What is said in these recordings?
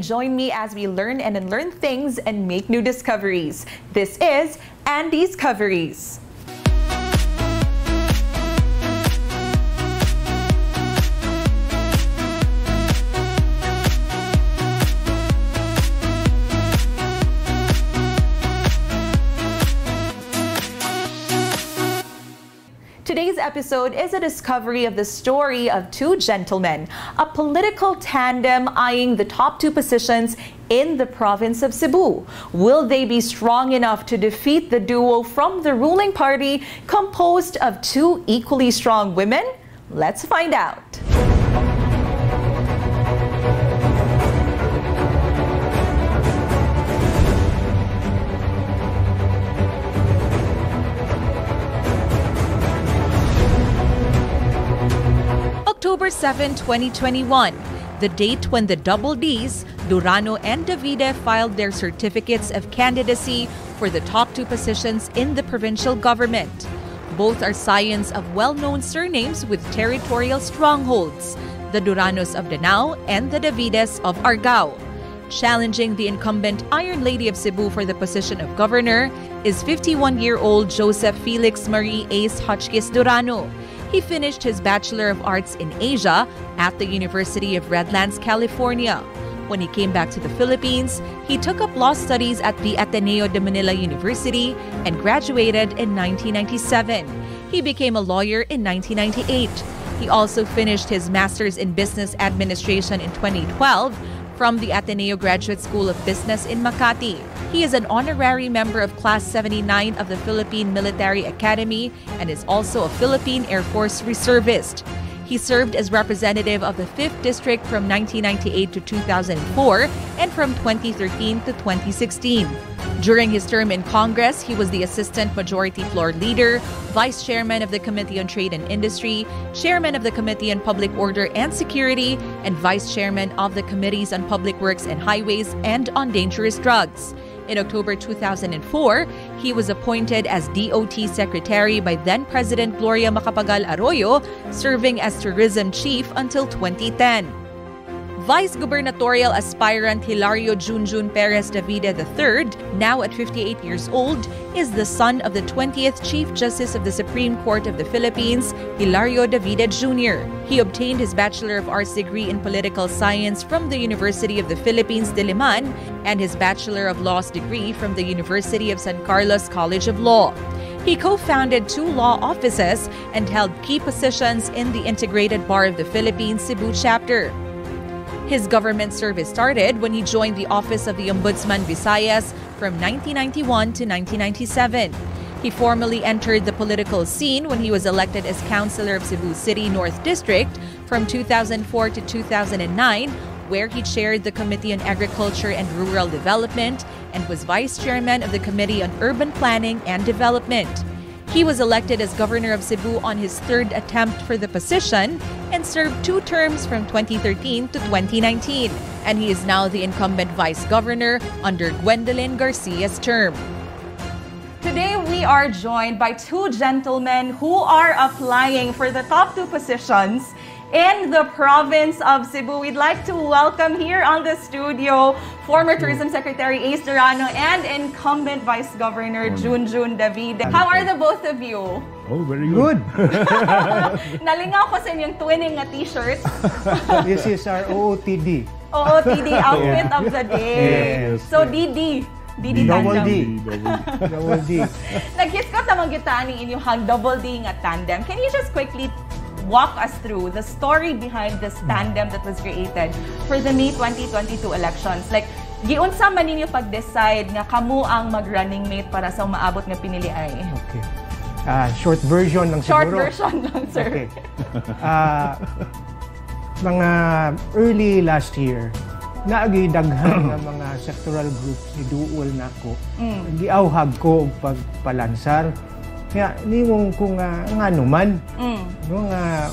Join me as we learn and unlearn things and make new discoveries. This is Andy's Coveries. Episode is a discovery of the story of two gentlemen, a political tandem eyeing the top two positions in the province of Cebu. Will they be strong enough to defeat the duo from the ruling party composed of two equally strong women? Let's find out. October 7, 2021, the date when the Double Ds, Durano and Davide filed their certificates of candidacy for the top two positions in the provincial government. Both are scions of well-known surnames with territorial strongholds, the Duranos of Danao and the Davides of Argao. Challenging the incumbent Iron Lady of Cebu for the position of governor is 51-year-old Joseph Felix Marie Ace Hotchkiss Durano. He finished his Bachelor of Arts in Asia at the University of Redlands, California. When he came back to the Philippines, he took up law studies at the Ateneo de Manila University and graduated in 1997. He became a lawyer in 1998. He also finished his master's in business administration in 2012 from the Ateneo Graduate School of Business in Makati. He is an honorary member of Class 79 of the Philippine Military Academy and is also a Philippine Air Force reservist. He served as representative of the 5th District from 1998 to 2004 and from 2013 to 2016. During his term in Congress, he was the Assistant Majority Floor Leader, Vice Chairman of the Committee on Trade and Industry, Chairman of the Committee on Public Order and Security, and Vice Chairman of the Committees on Public Works and Highways and on Dangerous Drugs. In October 2004, he was appointed as DOT Secretary by then President Gloria Macapagal Arroyo, serving as Tourism Chief until 2010. Vice gubernatorial aspirant Hilario Junjun Perez Davide III, now at 58 years old, is the son of the 20th Chief Justice of the Supreme Court of the Philippines, Hilario Davide Jr. He obtained his Bachelor of Arts degree in Political Science from the University of the Philippines, Diliman, and his Bachelor of Laws degree from the University of San Carlos College of Law. He co founded two law offices and held key positions in the Integrated Bar of the Philippines Cebu chapter. His government service started when he joined the Office of the Ombudsman Visayas from 1991 to 1997. He formally entered the political scene when he was elected as councilor of Cebu City North District from 2004 to 2009, where he chaired the Committee on Agriculture and Rural Development and was vice chairman of the Committee on Urban Planning and Development. He was elected as governor of Cebu on his third attempt for the position and served two terms from 2013 to 2019. And he is now the incumbent vice governor under Gwendolyn Garcia's term. Today, we are joined by two gentlemen who are applying for the top two positions in the province of Cebu. We'd like to welcome here on the studio former Tourism Secretary Ace Durano and incumbent Vice Governor Junjun David. How are the both of you? Oh, very good. Nalingaw ko sa inyong twinning na t-shirt. This is our OOTD. OOTD outfit of the day. Yes. So, DD. DD Double tandem. D. Double D. Nag-hit ko tamang kita ni inyong double D nga tandem. Can you just quickly walk us through the story behind this tandem that was created for the May 2022 elections? Like, giunsa man ninyo pag-decide nga kamo ang mag-running mate para sa umaabot nga pinili ay? Okay. Ah, short version ng Short siguro. version lang, sir. Okay. Ah, mga early last year, naagi daghan nga mga sectoral groups ni duol nako. Mm. Giawhag ko pagpalansar. Kaya niwong ko nga ngano man, Mm. no nga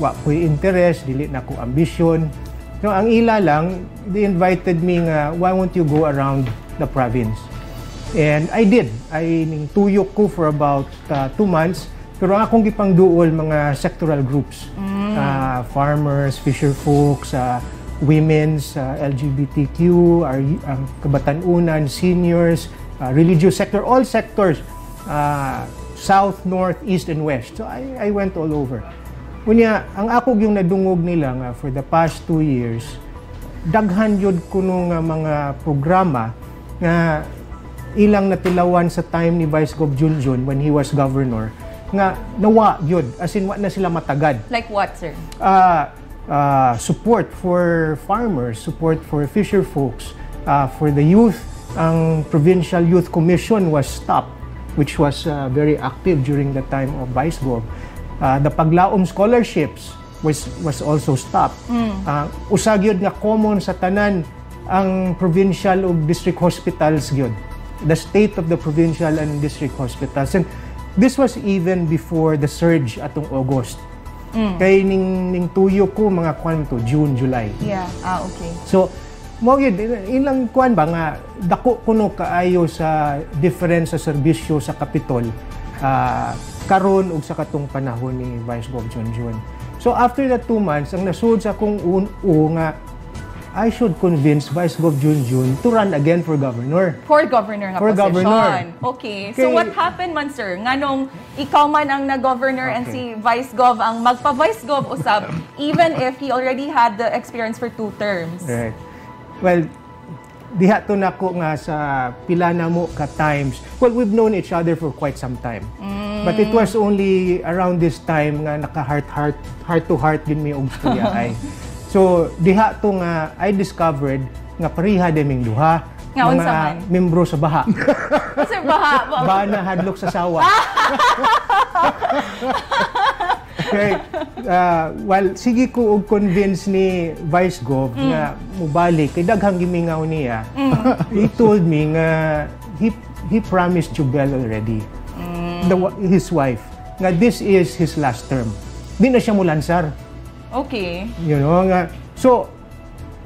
wa ko'y interest, dili na ko ambisyon. No, ang ila lang, they invited me nga, why won't you go around the province? And I did. I ning tuyok ko for about uh, two months. Pero akong gipang duol mga sectoral groups. Uh, farmers, fisher folks, uh, women's, uh, LGBTQ, our, ang kabatanunan, seniors, uh, religious sector, all sectors, uh, south, north, east, and west. So I, I went all over. Unya, ang akog yung nadungog nila nga for the past two years, daghan yun kuno nga mga programa nga ilang natilawan sa time ni Vice Gov Junjun when he was governor nga nawa yun as in wa na sila matagad Like what, sir? uh, uh, support for farmers, support for fisher folks, uh, for the youth. Ang Provincial Youth Commission was stopped, which was uh, very active during the time of Vice Gov. Uh, the Paglaom scholarships was was also stopped. Uh, usag yun nga common sa tanan ang provincial ug district hospitals gyud. The state of the provincial and district hospitals. And this was even before the surge atong August. Kay ning ning tuyo ko mga kwan to June, July. Yeah. Ah, okay. So mo gyud ilang kwan ba nga dako kuno kaayo sa difference sa serbisyo sa Kapitol ah, karon ug sa katong panahon ni Vice Gov John John. So after that two months ang nasud sa akong un nga I should convince Vice Gov Jun Jun to run again for governor. For governor nga For position. governor. Okay. So Kay- what happened man, sir? Nga nung ikaw man ang nag-governor and si Okay. Vice Gov ang magpa-Vice Gov usab, even if he already had the experience for two terms. Right. Well, diha to nako nga sa pila na mo ka times. Well, we've known each other for quite some time. But it was only around this time nga naka heart heart heart to heart din mi og storya ay. So diha to nga I discovered nga pareha deming duha Nga unsa man? membro sa baha. Sir, baha. ba- baha na hadlok sa sawa. okay. Uh, well, sige ko og convince ni Vice Gov nga mubalik kay daghang gimingaw niya. he told me nga he he promised Jubel already. The, wa- his wife nga this is his last term. Di na siya mulansar. Okay. You know nga so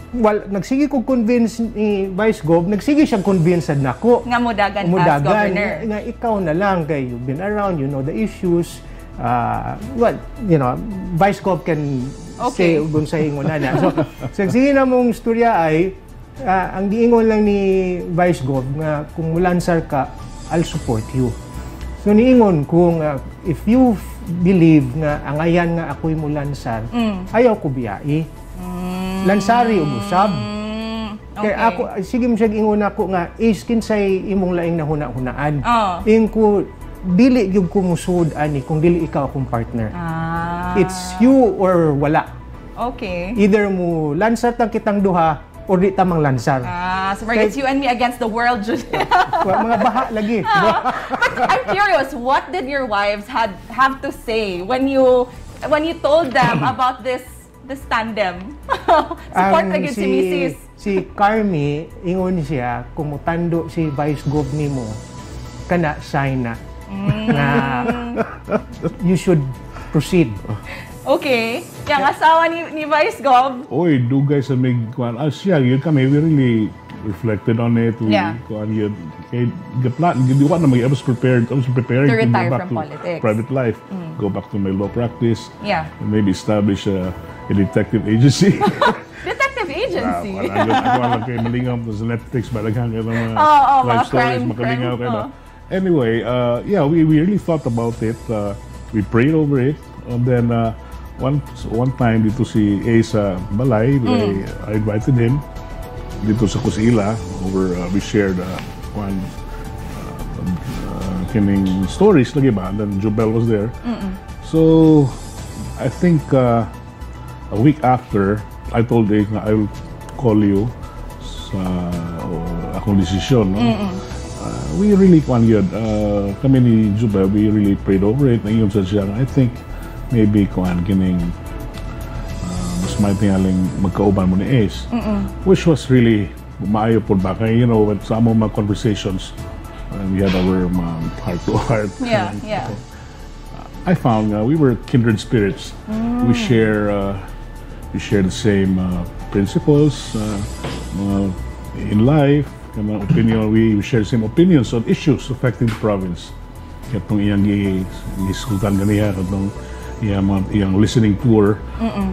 well, nagsige ko convince ni Vice Gov, nagsige siya convince nako Nga mudagan, as umudagan governor. nga, nga ikaw na lang kay you've been around you know the issues uh, well you know vice gov can Okay. say ug sa ingon na so so sige na mong istorya ay ah, ang giingon lang ni vice gov nga kung mulansar ka I'll support you so niingon kung ah, if you believe nga ang ayan nga ako'y mulansar Mm. ayaw ko biyai lansari ug usab Mm, Kay okay. ako sige mo siya ingon ako nga is kinsay imong laing nahuna-hunaan. Oo. Ing ko dili gyud ko musud ani kung dili ikaw akong partner. Ah. It's you or wala. Okay. Either mo lansar tang kitang duha or di tamang lansar. Ah, so Kay- it's you and me against the world, Julia. Mga baha lagi. I'm curious, what did your wives had have to say when you when you told them about this this tandem? Support Ang na gyud si Mrs. si Carmi ingon siya kung mutando si Vice Gov nimo kana sign na na you should proceed. Okay. Yang asawa ni, ni Vice Gov. Oy, dugay sa mig kuan. Ah, siya, yun kami, we really reflected on it. We, Yeah. Kuan yun. Kay, the plan, hindi ko na mag, I was prepared, I was prepared To go retire back from to politics. Mm. private life, go back to my law practice, Yeah. and maybe establish a, a detective agency. Detective agency. Wala, ako lang kayo malingaw sa Netflix, malagang kayo ng mga Oo, oo, mga life stories, crime, makalingaw crime, kayo na. oo. Anyway, uh, yeah, we, we really thought about it. Uh, we prayed over it. And then, uh, one one time dito si Ace sa Balay, Mm. I, I invited him dito sa Kusila over uh, we shared uh, one uh, uh, kining stories lagi ba and then Jobel was there so I think uh, a week after I told Ace na I will call you sa uh, akong desisyon no? Uh, we really kwan yun uh, kami ni Jubel we really prayed over it na yun sa siya I think maybe kwan kining uh, mas may tingaling magkauban mo ni Ace which was really maayo po ba kaya you know with sa among mga conversations uh, we had our um, heart to heart Yeah, And, yeah. I found uh, we were kindred spirits. We share uh, we share the same uh, principles uh, uh, in life. Mga opinion, we, share same opinions on issues affecting the province. Katong iyang giskutan ganiya, katong iyang, mga, iyang listening tour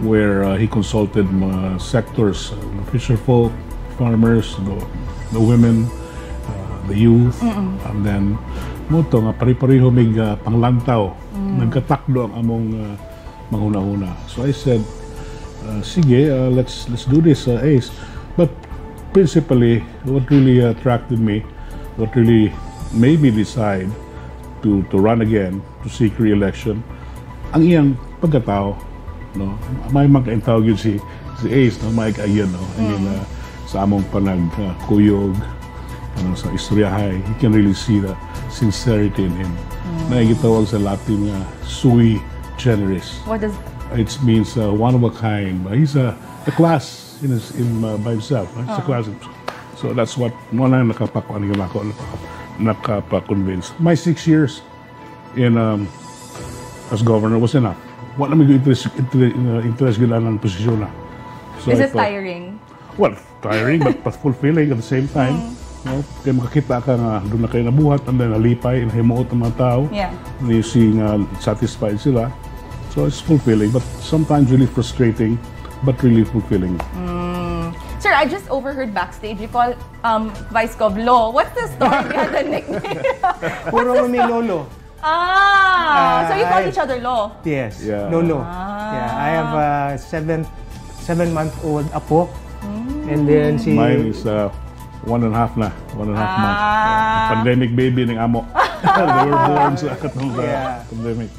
where uh, he consulted mga sectors, uh, the fisher folk, farmers, the, the women, uh, the youth, and then mo to nga pari-pareho mig uh, panglantaw. Nagkatakdo ang among uh, manghuna-huna. So I said, uh, sige, uh, let's let's do this, uh, Ace. But principally, what really attracted me, what really made me decide to to run again, to seek re-election, ang iyang pagkatao, no? May magkaintawag yun si si Ace, no? May kayan, no? I mean, uh, sa among panag uh, kuyog, ano, sa istoryahay, you can really see the sincerity in him. Mm. gitawag sa Latin nga sui generis. What does It means uh, one of a kind. He's a, a class in his, in uh, by himself. Right? He's a class. So that's what mo na nakapakuan yung ako nakapa-convince. My six years in um, as governor was enough. Wala yung interest, interest, uh, interest gila ng posisyon na. So is I it thought- tiring? Well, tiring but, but fulfilling at the same time. No? Kaya makakita ka nga doon na kayo nabuhat and then nalipay and himuot ng mga tao. Yeah. And you see nga satisfied sila. So it's fulfilling but sometimes really frustrating but really fulfilling. Sir, I just overheard backstage you call um, Vice Gov Lo. What's the story behind the nickname? Puro mi lolo. ah, so you call I- each other Lo. Yes, Yeah. lolo. Yeah, I have a seven seven month old apo. And then si Mine is uh, one and a half na. One and a half months. Ah. Pandemic baby ng amo. they were born sa katong uh, Yeah. pandemic.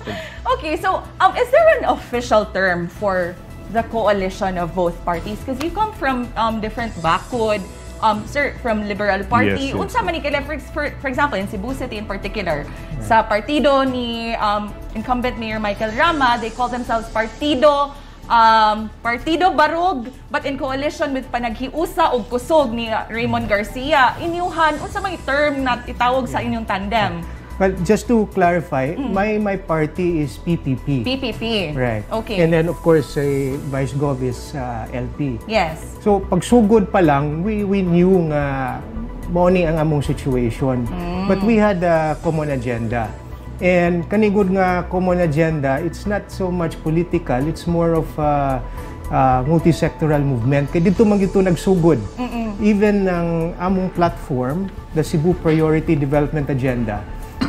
Okay, so um, is there an official term for the coalition of both parties? Because you come from um, different backwood. Um, sir, from Liberal Party, Yes, yes. unsa man ni kaya for, for, example, in Cebu City in particular, sa partido ni um, incumbent Mayor Michael Rama, they call themselves Partido um, Partido Barog, but in coalition with Panaghiusa o Kusog ni Raymond Garcia, inyuhan, unsa may term na itawag sa inyong tandem? Well, just to clarify, my my party is PPP. PPP. Right. Okay. And then of course, eh, Vice Gov is uh, LP. yes. So pagsugod pa lang, we we knew nga ni ang among situation. But we had a common agenda. And kanigod nga common agenda, it's not so much political, it's more of a, a multi-sectoral movement. Kaya dito man gito nagsugod. Even ng among platform, the Cebu Priority Development Agenda,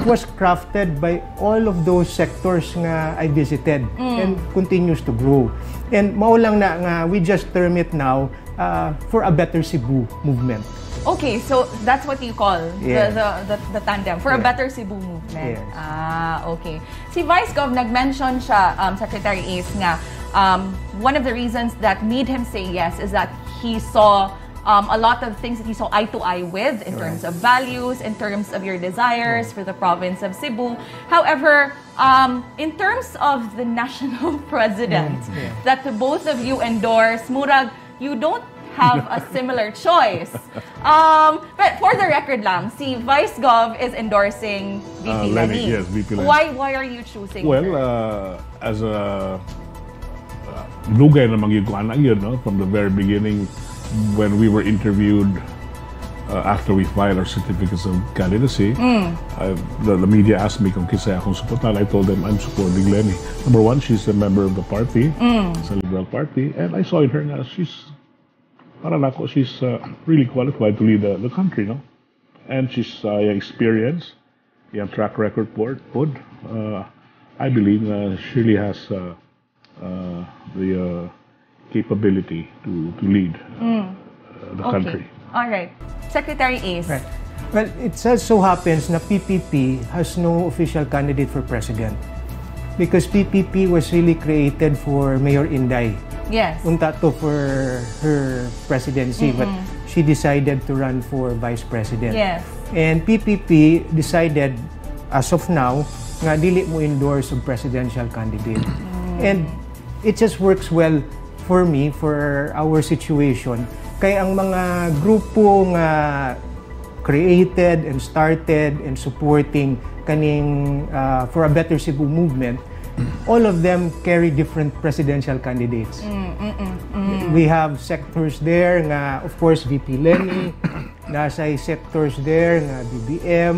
was crafted by all of those sectors nga I visited and continues to grow. And mao lang na nga we just term it now uh, for a better Cebu movement. Okay, so that's what you call Yes. the, the, the, the tandem for a Yeah. better Cebu movement. Yes. Ah, okay. Si Vice Gov, nag-mention siya, um, Secretary Ace, nga um, one of the reasons that made him say yes is that he saw um, a lot of things that you saw eye to eye with in terms of values, in terms of your desires for the province of Cebu. However, um, in terms of the national president Yeah. that the both of you endorse, Murag, you don't have a similar choice. Um, but for the record lang, si Vice Gov is endorsing VP Uh, Lenny, Lenny. yes, VP Lenny. Why why are you choosing Well, uh, as a uh, lugay kuan lang yun, no? From the very beginning, when we were interviewed uh, after we filed our certificates of candidacy, uh, the, the media asked me kung kisay akong suportan. I told them I'm supporting Lenny. Number one, she's a member of the party, sa Liberal Party, and I saw in her na she's, ako, she's uh, really qualified to lead the, the country, no? And she's uh, yung experience, yung track record po uh, I believe uh, she really has uh, uh, the uh, capability to, to lead uh, the country. All right. Secretary Ace. Right. Well, it just so happens na PPP has no official candidate for president. Because PPP was really created for Mayor Inday. Yes. Unta to for her presidency, but she decided to run for vice president. Yes. And PPP decided, as of now, nga dili mo endorse ang presidential candidate. And it just works well for me, for our situation. Kaya ang mga grupo nga created and started and supporting kaning uh, for a better Cebu movement, all of them carry different presidential candidates. We have sectors there nga of course VP Lenny, nasa sectors there nga BBM,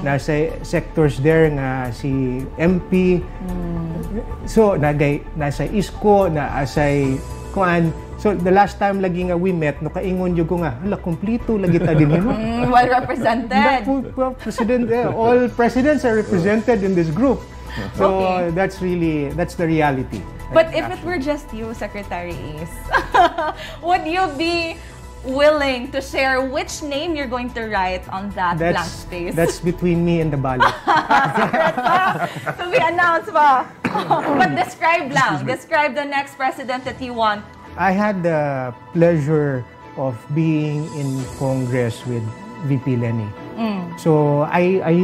nasa sectors there nga si MP, So, nagay, nasa isko, na asay, kuan, So, the last time lagi nga we met, no kaingon yung ko nga, hala, kumplito, lagi ta din no? Mm, well represented. well, president, eh, all presidents are represented in this group. So, Okay. that's really, that's the reality. But if it were just you, Secretary Ace, would you be willing to share which name you're going to write on that blank that's, space? that's between me and the ballot. to be announced pa. But describe lang. Describe the next president that you want. I had the pleasure of being in Congress with VP Lenny. So I, I,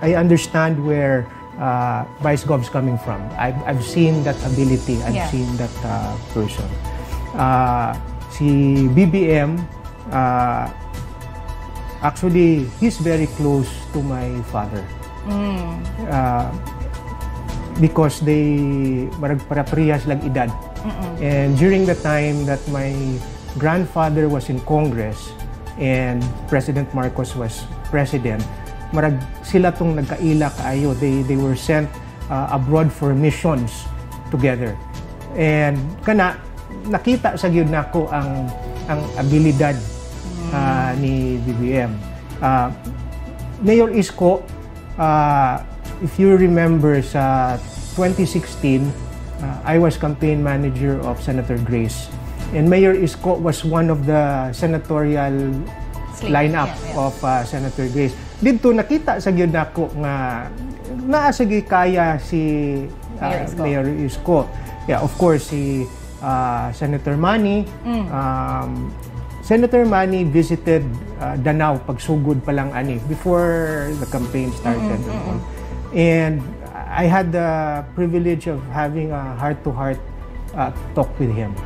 I understand where uh, Vice Gov's coming from. I've, I've seen that ability. I've Yeah. seen that uh, person. Uh, si BBM, uh, actually, he's very close to my father. Uh, because they marag para-parehas lang edad. And during the time that my grandfather was in Congress and President Marcos was president, marag sila tong nagkaila kaayo. They they were sent uh, abroad for missions together. And kana nakita sa gyud nako ang ang abilidad uh, ni BBM. Uh, Mayor Isko, uh, if you remember sa 2016, uh, I was campaign manager of Senator Grace. And Mayor Isko was one of the senatorial lineup yeah, yeah. of uh, Senator Grace. Dito nakita sa gyud nako nga naa gyud kaya si uh, Mayor Isko. Mayor Isko. Yeah, of course si uh, Senator Manny Mm. um, Senator Manny visited uh, Danau pagsugod pa lang ani before the campaign started. and all. And I had the privilege of having a heart-to-heart uh, talk with him.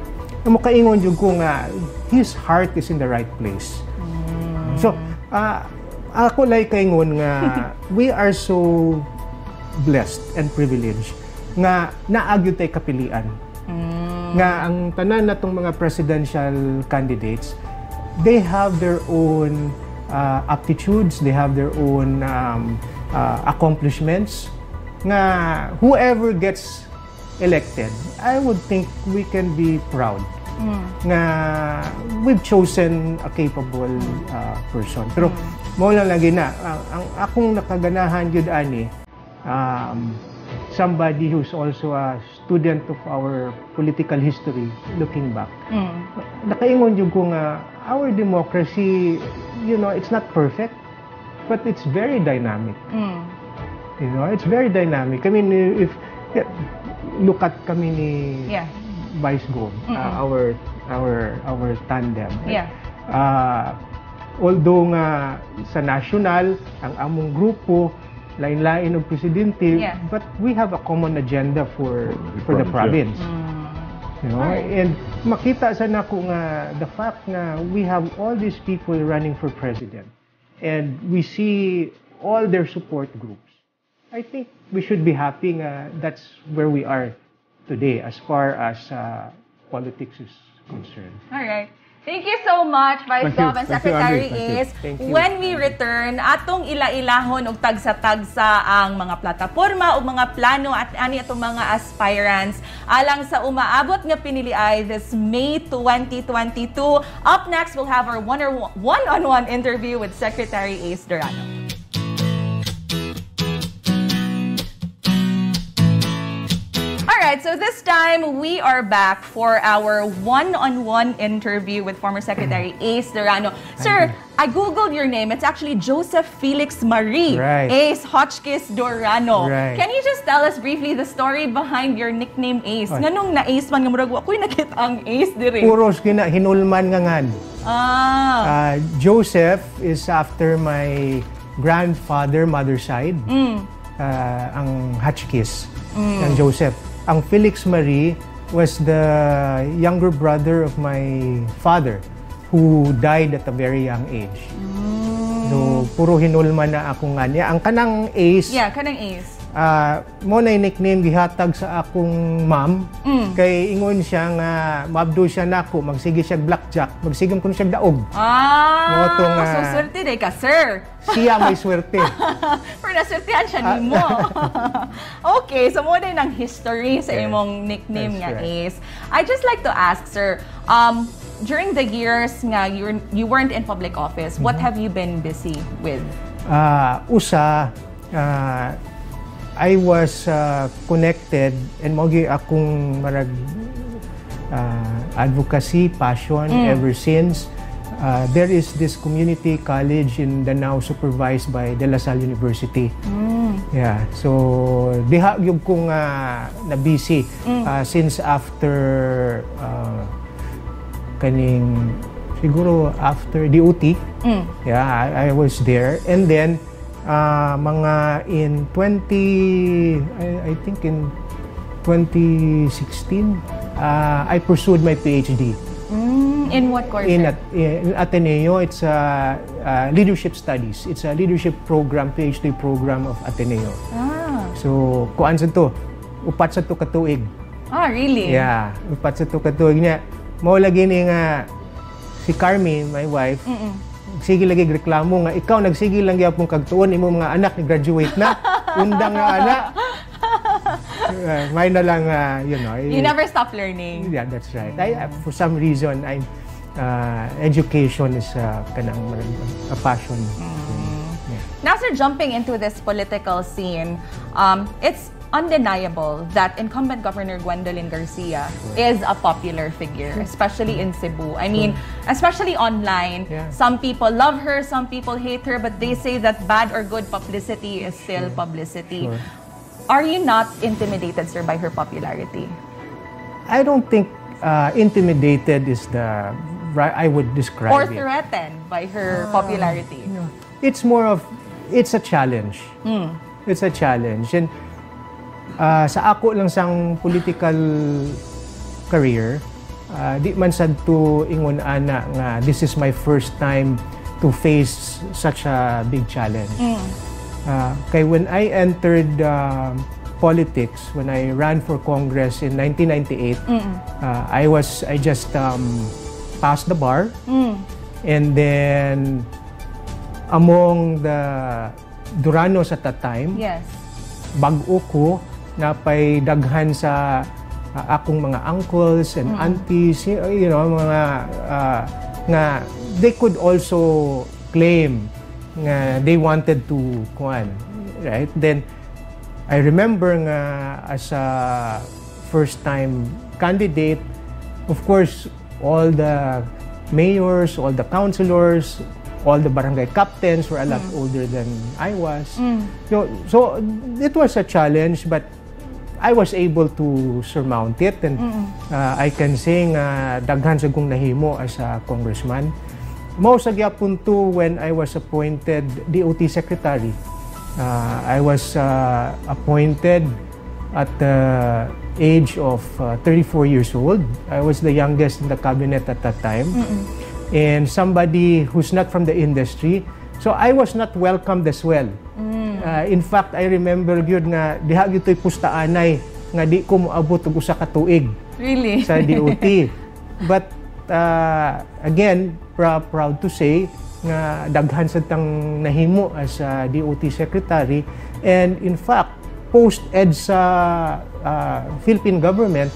Amo kaingon jud ko nga his heart is in the right place. So, uh, ako lay kaingon nga we are so blessed and privileged nga naagyo tay kapilian. Nga ang tanan natong mga presidential candidates, they have their own uh, aptitudes, they have their own um, uh, accomplishments. Nga whoever gets elected, I would think we can be proud nga we've chosen a capable uh, person. Pero mo lang lagi na ang, ang akong nakaganahan jud ani um, somebody who's also a student of our political history looking back. Nakaingon jud ko nga our democracy, you know, it's not perfect but it's very dynamic. You know, it's very dynamic. I mean, if yeah, look at kami ni Yeah. Vice Gov, uh, our our our tandem. Yeah. Uh, although nga sa national ang among grupo lain-lain ng presidente, Yeah. but we have a common agenda for for the province, province. You know, and makita sa nako nga the fact na we have all these people running for president and we see all their support groups. I think we should be happy nga that's where we are today as far as uh, politics is concerned. All right. Thank you so much, Vice Thank. Gov and Thank Secretary. Is. When we return, atong ila-ilahon og tagsa-tagsa ang mga plataporma o mga plano at ani atong mga aspirants alang sa umaabot nga piniliay this May 2022. Up next, we'll have our one- one-on-one interview with Secretary Ace Durano. Alright, so this time we are back for our one-on-one interview with former Secretary Ace Durano. Sir, I googled your name. It's actually Joseph Felix Marie Right. Ace Hotchkiss Durano. Right. Can you just tell us briefly the story behind your nickname Ace? Right. Nganong na-Ace man nga murag ako'y nakita ang Ace dire. Puros gina hinulman nga ngan. Ah. Uh, Joseph is after my grandfather, mother side. Mm. Uh, ang Hotchkiss, ang Joseph. Ang Felix Marie was the younger brother of my father who died at a very young age. Mm. So, puro hinulman na ako nga niya. Ang kanang ace, Yeah, kanang Ace. Ah mo na nickname gihatag sa akong ma'am kay ingon siya nga mabdo siya nako magsige siya blackjack magsigam kun siya daog Ah, Moto nga- so swerte day ka, sir. siya may swerte Pero naswertehan siya Ah. nimo. okay, so mo din ang history sa Okay. imong nickname That's nga right. is. I just like to ask, sir, um, during the years nga you you weren't in public office, what Mm-hmm. have you been busy with? Ah, usa ah, I was ah, connected and mo akong marag ah, advocacy passion ever since Ah, there is this community college in Danao supervised by De La Salle University. Yeah. So diha gyud kong ah, na busy ah, since after ah, kaning siguro after DOT. Yeah, I, I was there. And then, uh, mga in 20, I, I think in 2016, uh, I pursued my PhD. In what course? In, in Ateneo, it's a, uh, leadership studies. It's a leadership program, PhD program of Ateneo. ah. So, kuan sa to? Upat sa to katuig. ah, really? Yeah, upat sa to katuig niya. Mao lagi ni nga si Carmi, my wife, sige lagi reklamo nga ikaw nagsige lang gyapon kag tuon imo mga anak ni graduate na. Undang nga anak. Uh, may na lang uh, you know. You never stop learning. Yeah, that's right. I, uh, for some reason I uh, education is uh, kanang a passion. Yeah. Now, sir, jumping into this political scene, um, it's undeniable that incumbent Governor Gwendolyn Garcia is a popular figure, especially in Cebu. I mean, especially online. Yeah. Some people love her, some people hate her, but they say that bad or good publicity is still publicity. Sure. Are you not intimidated, sir, by her popularity? I don't think uh, intimidated is the right I would describe Or it. threatened by her popularity? it's more of it's a challenge. It's a challenge and uh, sa ako lang sang political career uh, di man sad to ingon ana nga this is my first time to face such a big challenge. Uh, kay when I entered um, politics when I ran for Congress in 1998 uh, I was I just um, passed the bar and then among the Duranos at that time, Yes. bag-o ko na pay daghan sa uh, akong mga uncles and aunties, y- you know, mga uh, nga they could also claim nga they wanted to kuan, right? Then I remember nga as a first time candidate, of course, all the mayors, all the councilors, all the barangay captains were a lot older than I was. So, so it was a challenge, but I was able to surmount it and uh, I can say nga daghan sa kong nahimo as a congressman. Mao sa gyapon to when I was appointed DOT secretary. Uh, I was uh, appointed at the age of uh, 34 years old. I was the youngest in the cabinet at that time. And somebody who's not from the industry. So I was not welcomed as well. Uh, in fact, I remember gyud nga diha gyud toy pustaanay nga di ko moabot og usa ka tuig Really? sa DOT. But uh, again, pr- proud to say nga daghan sa tang nahimo as a DOT secretary and in fact post-ed sa uh, Philippine government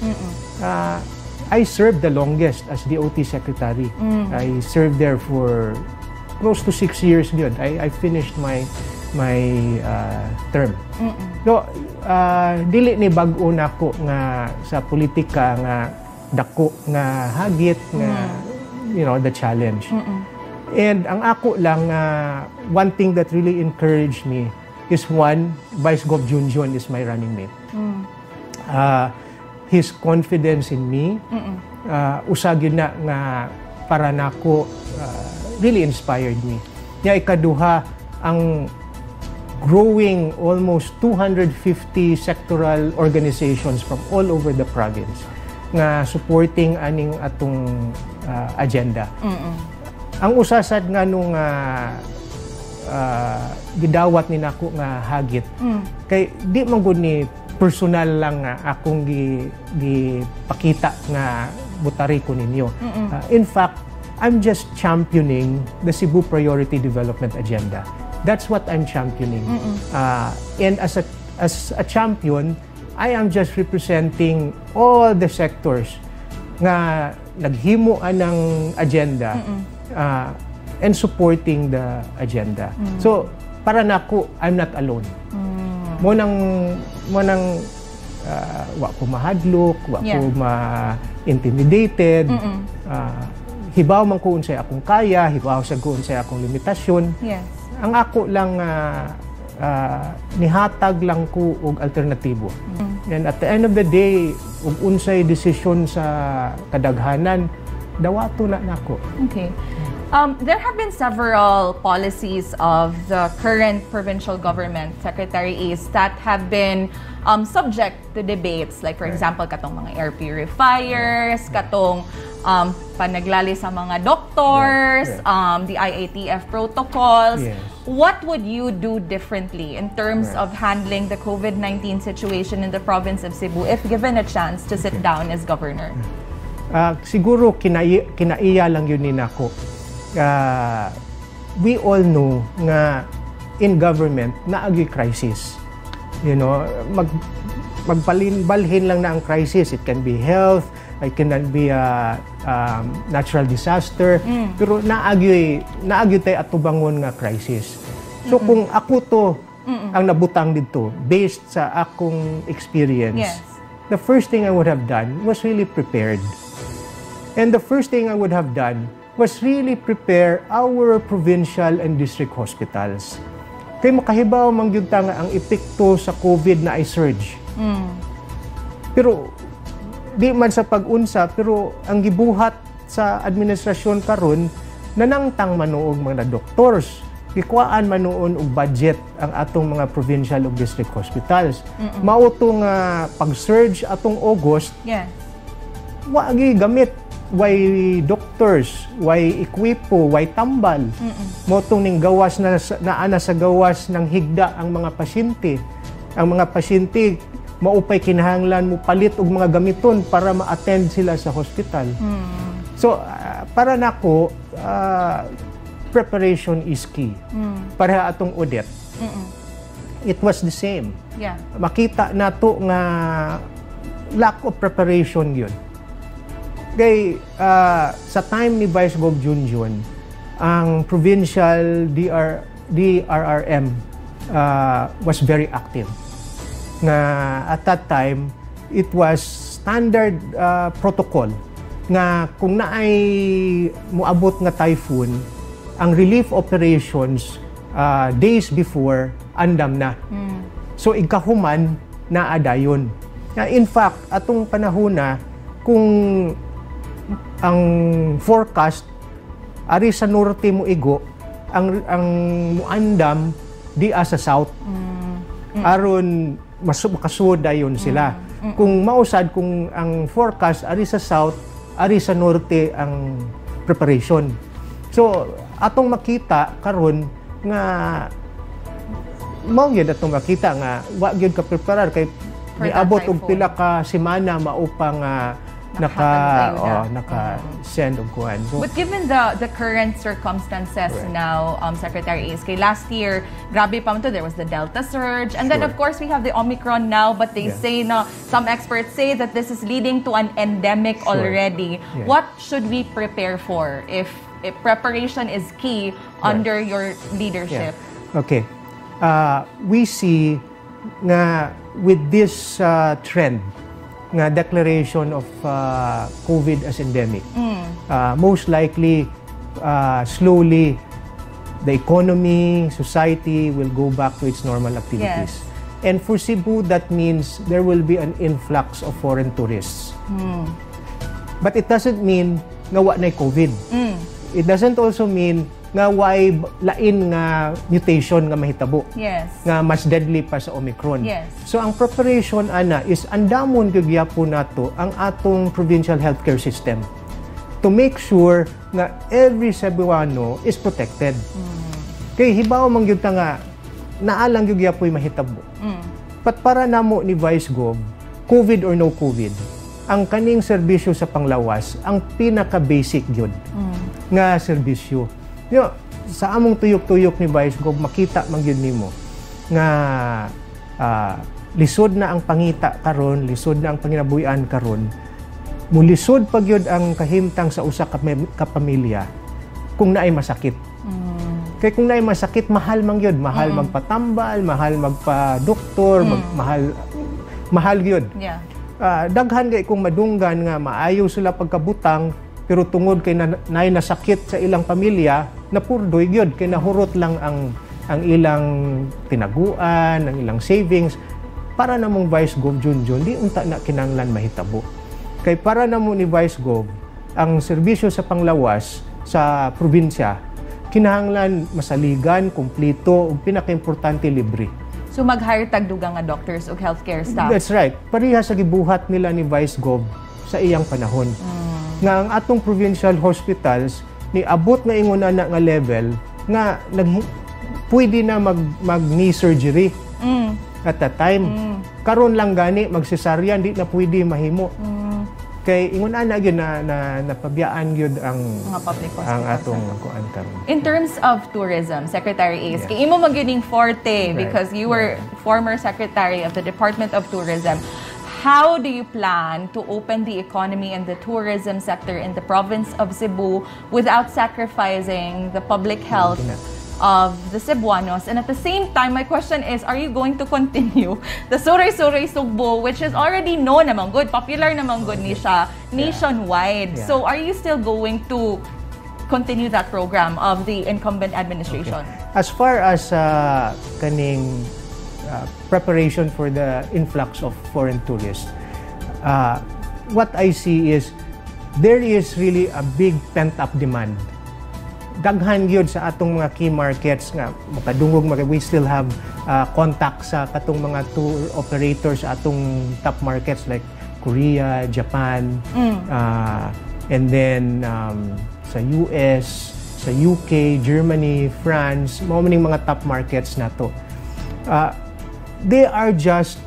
uh, I served the longest as DOT secretary. I served there for close to six years good. I, I finished my my uh, term. So, uh, dili ni bag-o nako nga sa politika nga dako nga hagit nga you know the challenge. And ang ako lang uh, one thing that really encouraged me is one Vice Gov Junjun is my running mate. Uh, his confidence in me uh, yun na nga para nako uh, really inspired me. Nya ikaduha ang growing almost 250 sectoral organizations from all over the province nga supporting aning atong uh, agenda. Ang usasad nga nung uh, ah, gidawat ni nako nga hagit kay di man gud ni personal lang nga akong gi, gi pakita nga butari ko ninyo. Ah, in fact, I'm just championing the Cebu Priority Development Agenda. That's what I'm championing. Ah, and as a as a champion, I am just representing all the sectors nga naghimo ng agenda ah, and supporting the agenda. So, para nako, I'm not alone. Mo nang mo nang ah, wa ko mahadlok, wa ko Yeah. ma-intimidated. Ah, hibaw man ko unsay akong kaya, hibaw sa ko unsay akong limitasyon. Yes. Ang ako lang ah, ah, nihatag lang ko og alternatibo. And at the end of the day, ug unsay desisyon sa kadaghanan, dawato na nako. Okay. Um, there have been several policies of the current provincial government, Secretary Ace, that have been um, subject to debates. Like, for example, katong mga air purifiers, katong um, panaglali sa mga doctors, Yeah, um, the IATF protocols. Yes. What would you do differently in terms Right. of handling the COVID-19 situation in the province of Cebu if given a chance to sit down as governor? Ah, siguro kinai kinaiya lang yun ni nako. Ah, we all know nga in government naagi crisis. You know, mag magbalhin balhin lang na ang crisis. It can be health, it can be a um, natural disaster, pero naagi naagi tay atubangon nga crisis. So kung ako to ang nabutang dito based sa akong experience, Yes. the first thing I would have done was really prepared. And the first thing I would have done was really prepare our provincial and district hospitals. Kay makahibaw man gyud ta nga ang epekto sa COVID na ay surge. Pero di man sa pag-unsa pero ang gibuhat sa administrasyon karon nanangtang manuog mga doctors gikuhaan man noon og budget ang atong mga provincial ug district hospitals. Mao to nga pag-surge atong August Yes. wa gi gamit way doctors, way ekwipo, way tambal. Mo tong ning gawas na naana sa gawas ng higda ang mga pasyente. Ang mga pasyente maupay kinahanglan mo palit og mga gamiton para ma-attend sila sa hospital. So ah, para nako ah, preparation is key. Para atong audit. It was the same Yeah. makita nato nga lack of preparation yun. Kay ah, sa time ni Vice Gov Junjun, ang provincial DR, DRRM ah, was very active. Nga at that time, it was standard ah, protocol nga kung naay muabot nga typhoon, ang relief operations ah, days before andam na. So ikahuman na adayon. Na in fact, atong panahon na kung ang forecast ari sa norte mo igo ang ang muandam di sa south. Aron mas makasud dayon sila. Kung mausad kung ang forecast ari sa south, ari sa norte ang preparation. So atong makita karon nga mao gyud atong makita nga wa gyud ka preparar kay niabot og pila ka semana maupang nga naka oh, naka send og kuan. But given the the current circumstances Correct. now, um, Secretary Ace, kay last year, grabe pa man to, there was the Delta surge. And then, Sure. of course, we have the Omicron now, but they Yeah. say, na, some experts say that this is leading to an endemic Sure. already. Yeah. What should we prepare for if, if preparation is key under your leadership? Yeah. Okay. Uh, we see nga with this uh, trend nga declaration of uh, COVID as endemic, uh, most likely uh, slowly the economy, society will go back to its normal activities. Yes. And for Cebu, that means there will be an influx of foreign tourists. But it doesn't mean nga wa na COVID. It doesn't also mean nga way lain nga mutation nga mahitabo Yes. nga mas deadly pa sa Omicron. Yes. So ang preparation ana is andamon gyud gyapon nato ang atong provincial healthcare system to make sure nga every Cebuano is protected. Kay hibaw man gyud nga naalang gyud yapoy mahitabo. Mm. Pat para namo ni Vice Gov, COVID or no COVID, ang kaning serbisyo sa panglawas ang pinaka-basic gyud nga serbisyo. Yo, sa among tuyok-tuyok ni Vice Gov makita man gyud nimo nga ah, lisod na ang pangita karon, lisod na ang panginabuyan karon. Mulisod pag yun ang kahimtang sa usa ka mem- ka pamilya kung naay masakit. Kay kung naay masakit, mahal man yun. Mahal magpatambal, mahal magpa-doktor, mag- mahal mahal yun. Yeah. Ah, daghan kay kung madunggan nga maayo sila pagkabutang pero tungod kay na, naay nasakit sa ilang pamilya napurdoy gyud kay nahurot lang ang ang ilang tinaguan, ang ilang savings para namong Vice Gov Junjun di unta na kinanglan mahitabo. Kay para namo ni Vice Gov ang serbisyo sa panglawas sa probinsya kinahanglan masaligan, kumplito ug pinakaimportante libre. So mag-hire tag dugang nga doctors ug healthcare staff. That's right. Pareha sa gibuhat nila ni Vice Gov sa iyang panahon. Nga ang atong provincial hospitals ni abot nga ingon na nga level nga nag pwede na mag mag knee surgery Mm. at that time. Karon lang gani magsesaryan di na pwede mahimo. Kay ingon ana gyud na, na napabiyaan gyud ang Mga public ang atong kuan karon. In terms of tourism, Secretary Ace, kay imo magining forte because you were former Secretary of the Department of Tourism. How do you plan to open the economy and the tourism sector in the province of Cebu without sacrificing the public health of the Cebuanos? And at the same time, my question is, are you going to continue the Suray Suray Sugbo, which is already known namang good, popular namang good ni siya, nationwide. Yeah. So are you still going to continue that program of the incumbent administration? As far as uh, kaning uh, preparation for the influx of foreign tourists, uh, what I see is there is really a big pent-up demand. Daghan gyud sa atong mga key markets nga makadungog mag we still have uh, contact sa katong mga tour operators sa atong top markets like Korea, Japan, uh, and then um, sa US, sa UK, Germany, France, mao mga top markets nato. Uh, they are just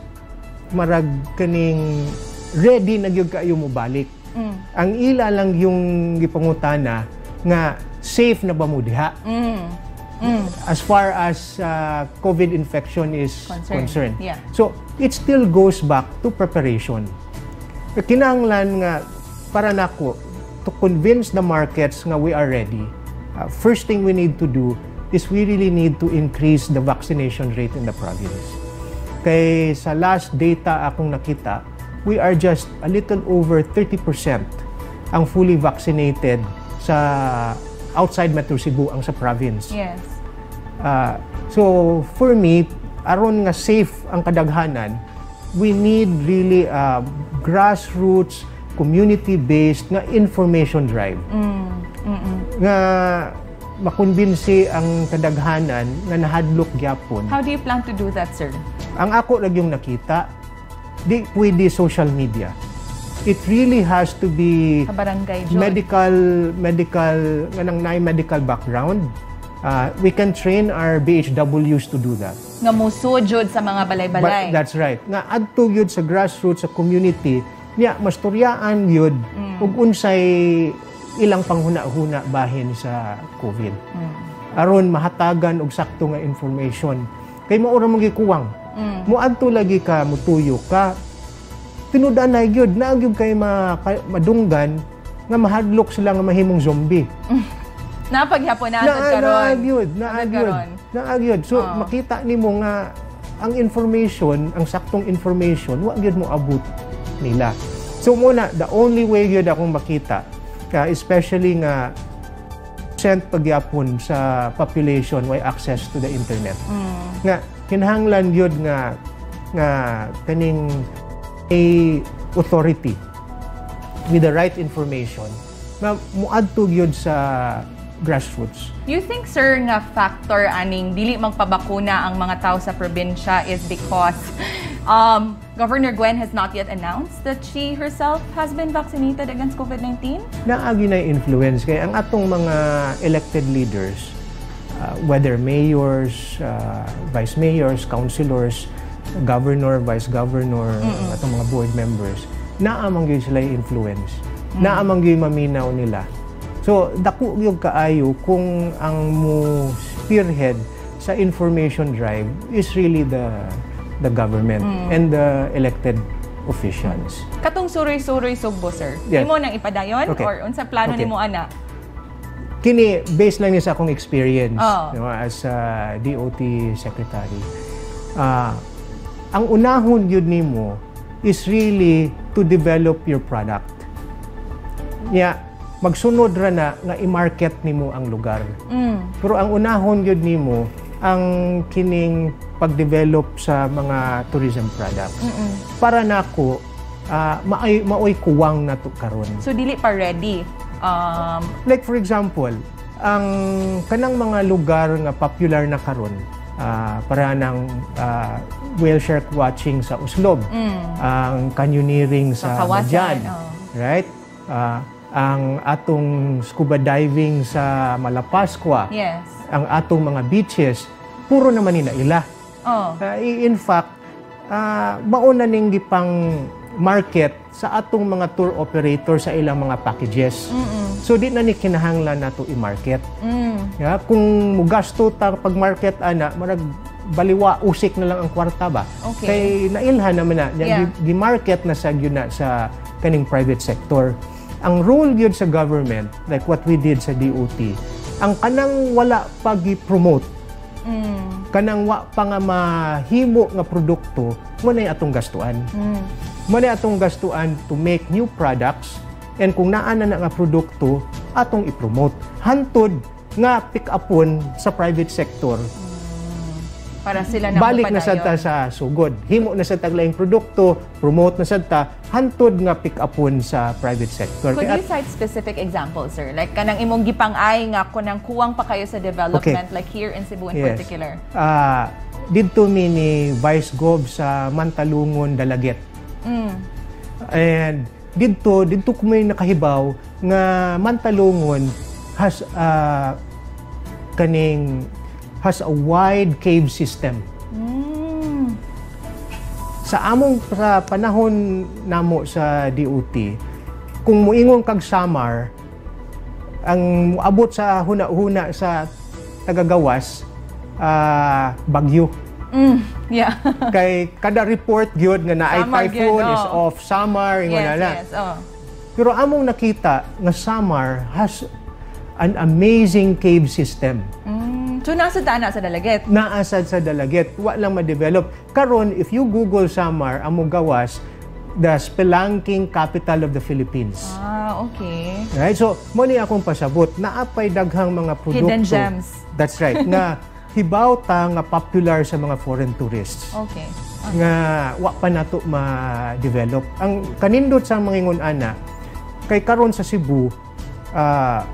marag kaning ready na gyud kayo mo balik. Ang ila lang yung gipangutana nga safe na ba mo diha? As far as uh, COVID infection is Concerned. concerned. Yeah. So, it still goes back to preparation. Kinahanglan nga para nako to convince the markets nga we are ready. uh, first thing we need to do is we really need to increase the vaccination rate in the province. Kay sa last data akong nakita, we are just a little over 30% ang fully vaccinated sa outside Metro Cebu ang sa province. Yes. Uh, so for me, aron nga safe ang kadaghanan, we need really uh, grassroots, community-based nga information drive. Nga makumbinsi ang kadaghanan nga nahadlok gyapon. How do you plan to do that, sir? Ang ako lang yung nakita, di pwede social media. It really has to be Sa barangay, John. medical medical nga nang naay medical background. Uh, we can train our BHWs to do that. Nga musujod sa mga balay-balay. But that's right. Nga adto gyud sa grassroots sa community, niya masturyaan gyud Mm. ug unsay ilang panghuna-huna bahin sa COVID. Mm. Aron mahatagan og sakto nga information. Kay mao ra mo gikuwang. Mm. Muadto lagi ka mutuyo ka tinudan na gyud na gyud kay ma, ka- madunggan nga mahadlok sila nga mahimong zombie. Napaghapon na Na karon. naagyod, Agad naagyod. karon. Naagyod. So Oo. makita nimo nga ang information, ang saktong information, wa gyud mo abot nila. So muna, the only way gyud akong makita, ka especially nga percent pagyapon sa population way access to the internet. Nga kinahanglan gyud nga nga kaning a authority with the right information nga muadto gyud sa grassroots. You think, sir, nga factor aning dili magpabakuna ang mga tao sa probinsya is because um, Governor Gwen has not yet announced that she herself has been vaccinated against COVID-19? Naagi na influence kay ang atong mga elected leaders uh, whether mayors, uh, vice mayors, councilors, governor, vice governor, atong mga board members, naamang gyud sila influence. Naamang gyud maminaw nila. So, dako yung kaayo kung ang mo spearhead sa information drive is really the the government and the elected officials. Katong suroy-suroy sugbo, sir. Yes. Imo nang ipadayon Okay. or unsa plano Okay. nimo ana? Kini, based lang ni sa akong experience Oo. you know, as a DOT secretary. Ah, ang unahon yun nimo is really to develop your product. Nya, magsunod ra na nga i-market nimo ang lugar. Mm. Pero ang unahon yun nimo ang kining pag-develop sa mga tourism products. Para nako ah, maay maoy kuwang nato karon. So dili pa ready. Um, Like for example, ang kanang mga lugar nga popular na karon ah, para ng ah, whale shark watching sa Uslob, ang canyoneering Sa sa Badyan, oh. right? Ah, ang atong scuba diving sa Malapascua, yes. ang atong mga beaches, puro naman ni ila. Oh. Uh, in fact, uh, mauna ning gipang market sa atong mga tour operator sa ilang mga packages. So di na ni kinahanglan nato i-market. Mm. Ya, kung mugasto ta pag-market ana, marag baliwa usik na lang ang kwarta ba. Okay. Kay nailhan naman na Yeah. gi- gi-market na sa gyud na sa kaning private sector. Ang role gyud sa government, like what we did sa DOT, ang kanang wala pag-promote Mm. Kanang wa pa nga mahimo nga produkto mo na atong gastuan. Mm. Mo na atong gastuan to make new products and kung naa na nga produkto atong i-promote. Hantod nga pick upon sa private sector Para sila na balik na sad ta sa sugod. Himo na sa taglaing produkto, promote na sad ta, hantod nga pick upon sa private sector. Could you cite specific examples, sir? Like, kanang imong gipang-ay nga kunang kuwang pa kayo sa development, like here in Cebu in Yes. particular. Ah, didto mi ni Vice Gov sa Mantalungon, Dalaget. Mm. And didto didto ko may nakahibaw nga Mantalungon has a kaning has a wide cave system. Sa among sa panahon namo sa DOT, kung muingon kag Samar, ang abot sa huna-huna sa tagagawas, ah, bagyo. Mm. Yeah. Kay kada report gyud nga naay typhoon gyud, is oh. off Samar ingon yes, na na. yes. Oh. Pero among nakita nga Samar has an amazing cave system. Mm. So, nasa tana sa Dalaget. Naasad sa Dalaget, wa lang ma-develop. Karon if you Google Samar, amo gawas the spelunking capital of the Philippines. Ah, okay. Right? So, mo ni akong pasabot, naapay daghang mga produkto. Hidden gems. That's right. nga hibaw ta nga popular sa mga foreign tourists. Okay. nga wa pa nato ma-develop. Ang kanindot sa mga ingon ana kay karon sa Cebu ah,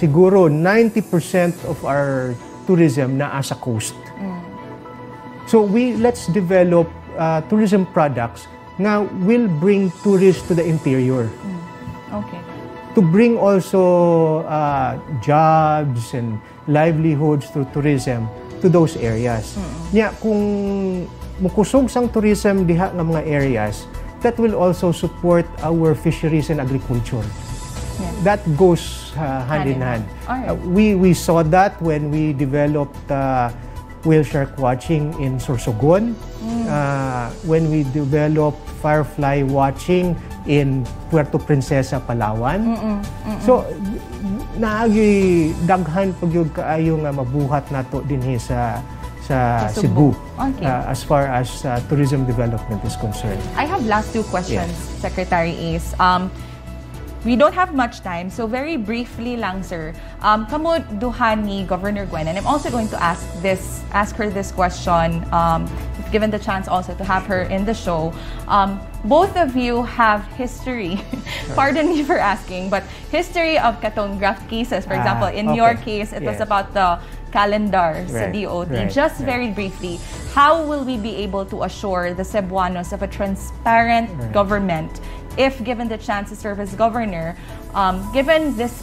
siguro 90% of our tourism naa sa coast. So we let's develop ah, tourism products nga will bring tourists to the interior Okay. to bring also uh, jobs and livelihoods through tourism to those areas. Nya kung mukusog sang tourism diha nga mga areas, that will also support our fisheries and agriculture. That goes uh, hand, in hand. Alright. Uh, we we saw that when we developed uh, whale shark watching in Sorsogon, uh, when we developed firefly watching in Puerto Princesa, Palawan. So naagi daghan pag yun kaayo nga mabuhat nato dinhi sa sa Cebu, Cebu. Okay. uh, as far as uh, tourism development is concerned. I have last two questions, Secretary Ace. Um, we don't have much time, so very briefly lang, sir. Um, kamo duhan ni Governor Gwen, and I'm also going to ask this, ask her this question. Um, if given the chance also to have her in the show. Um, both of you have history. Pardon me for asking, but history of katong graft cases. For Ah, example, in your okay. case, it was about the calendar sa Right, DOT. right, Just right. very briefly, how will we be able to assure the Cebuanos of a transparent government if given the chance to serve as governor, um, given this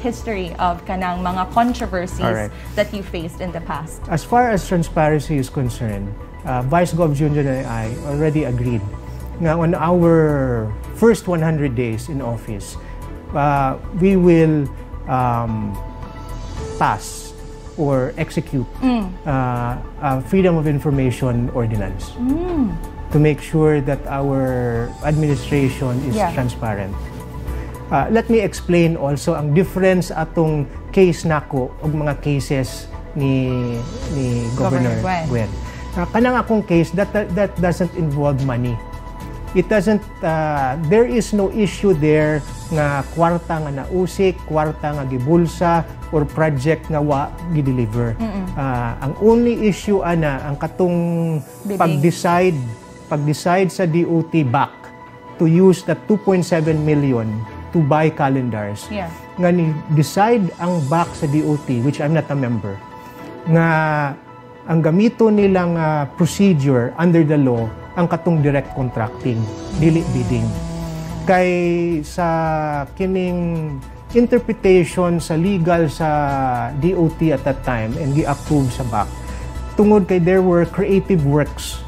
history of kanang mga controversies Alright. that you faced in the past? As far as transparency is concerned, uh, Vice Gov Junjun and I already agreed na on our first 100 days in office, uh, we will um, pass or execute uh, a Freedom of Information Ordinance to make sure that our administration is Yeah. transparent. Uh, let me explain also ang difference atong case nako og mga cases ni ni Governor Governor, Gwen. Gwen. Uh, kanang akong case that that doesn't involve money. It doesn't uh, there is no issue there nga kwarta nga nausik, kwarta nga gibulsa or project nga wa gi-deliver. Uh, ang only issue ana ang katong pag-decide pag-decide sa DOT back to use the 2.7 million to buy calendars Yeah. nga ni decide ang back sa DOT which I'm not a member nga ang gamito nilang ah, procedure under the law ang katong direct contracting dili bidding kay sa kining interpretation sa legal sa DOT at that time and gi-approve sa back tungod kay there were creative works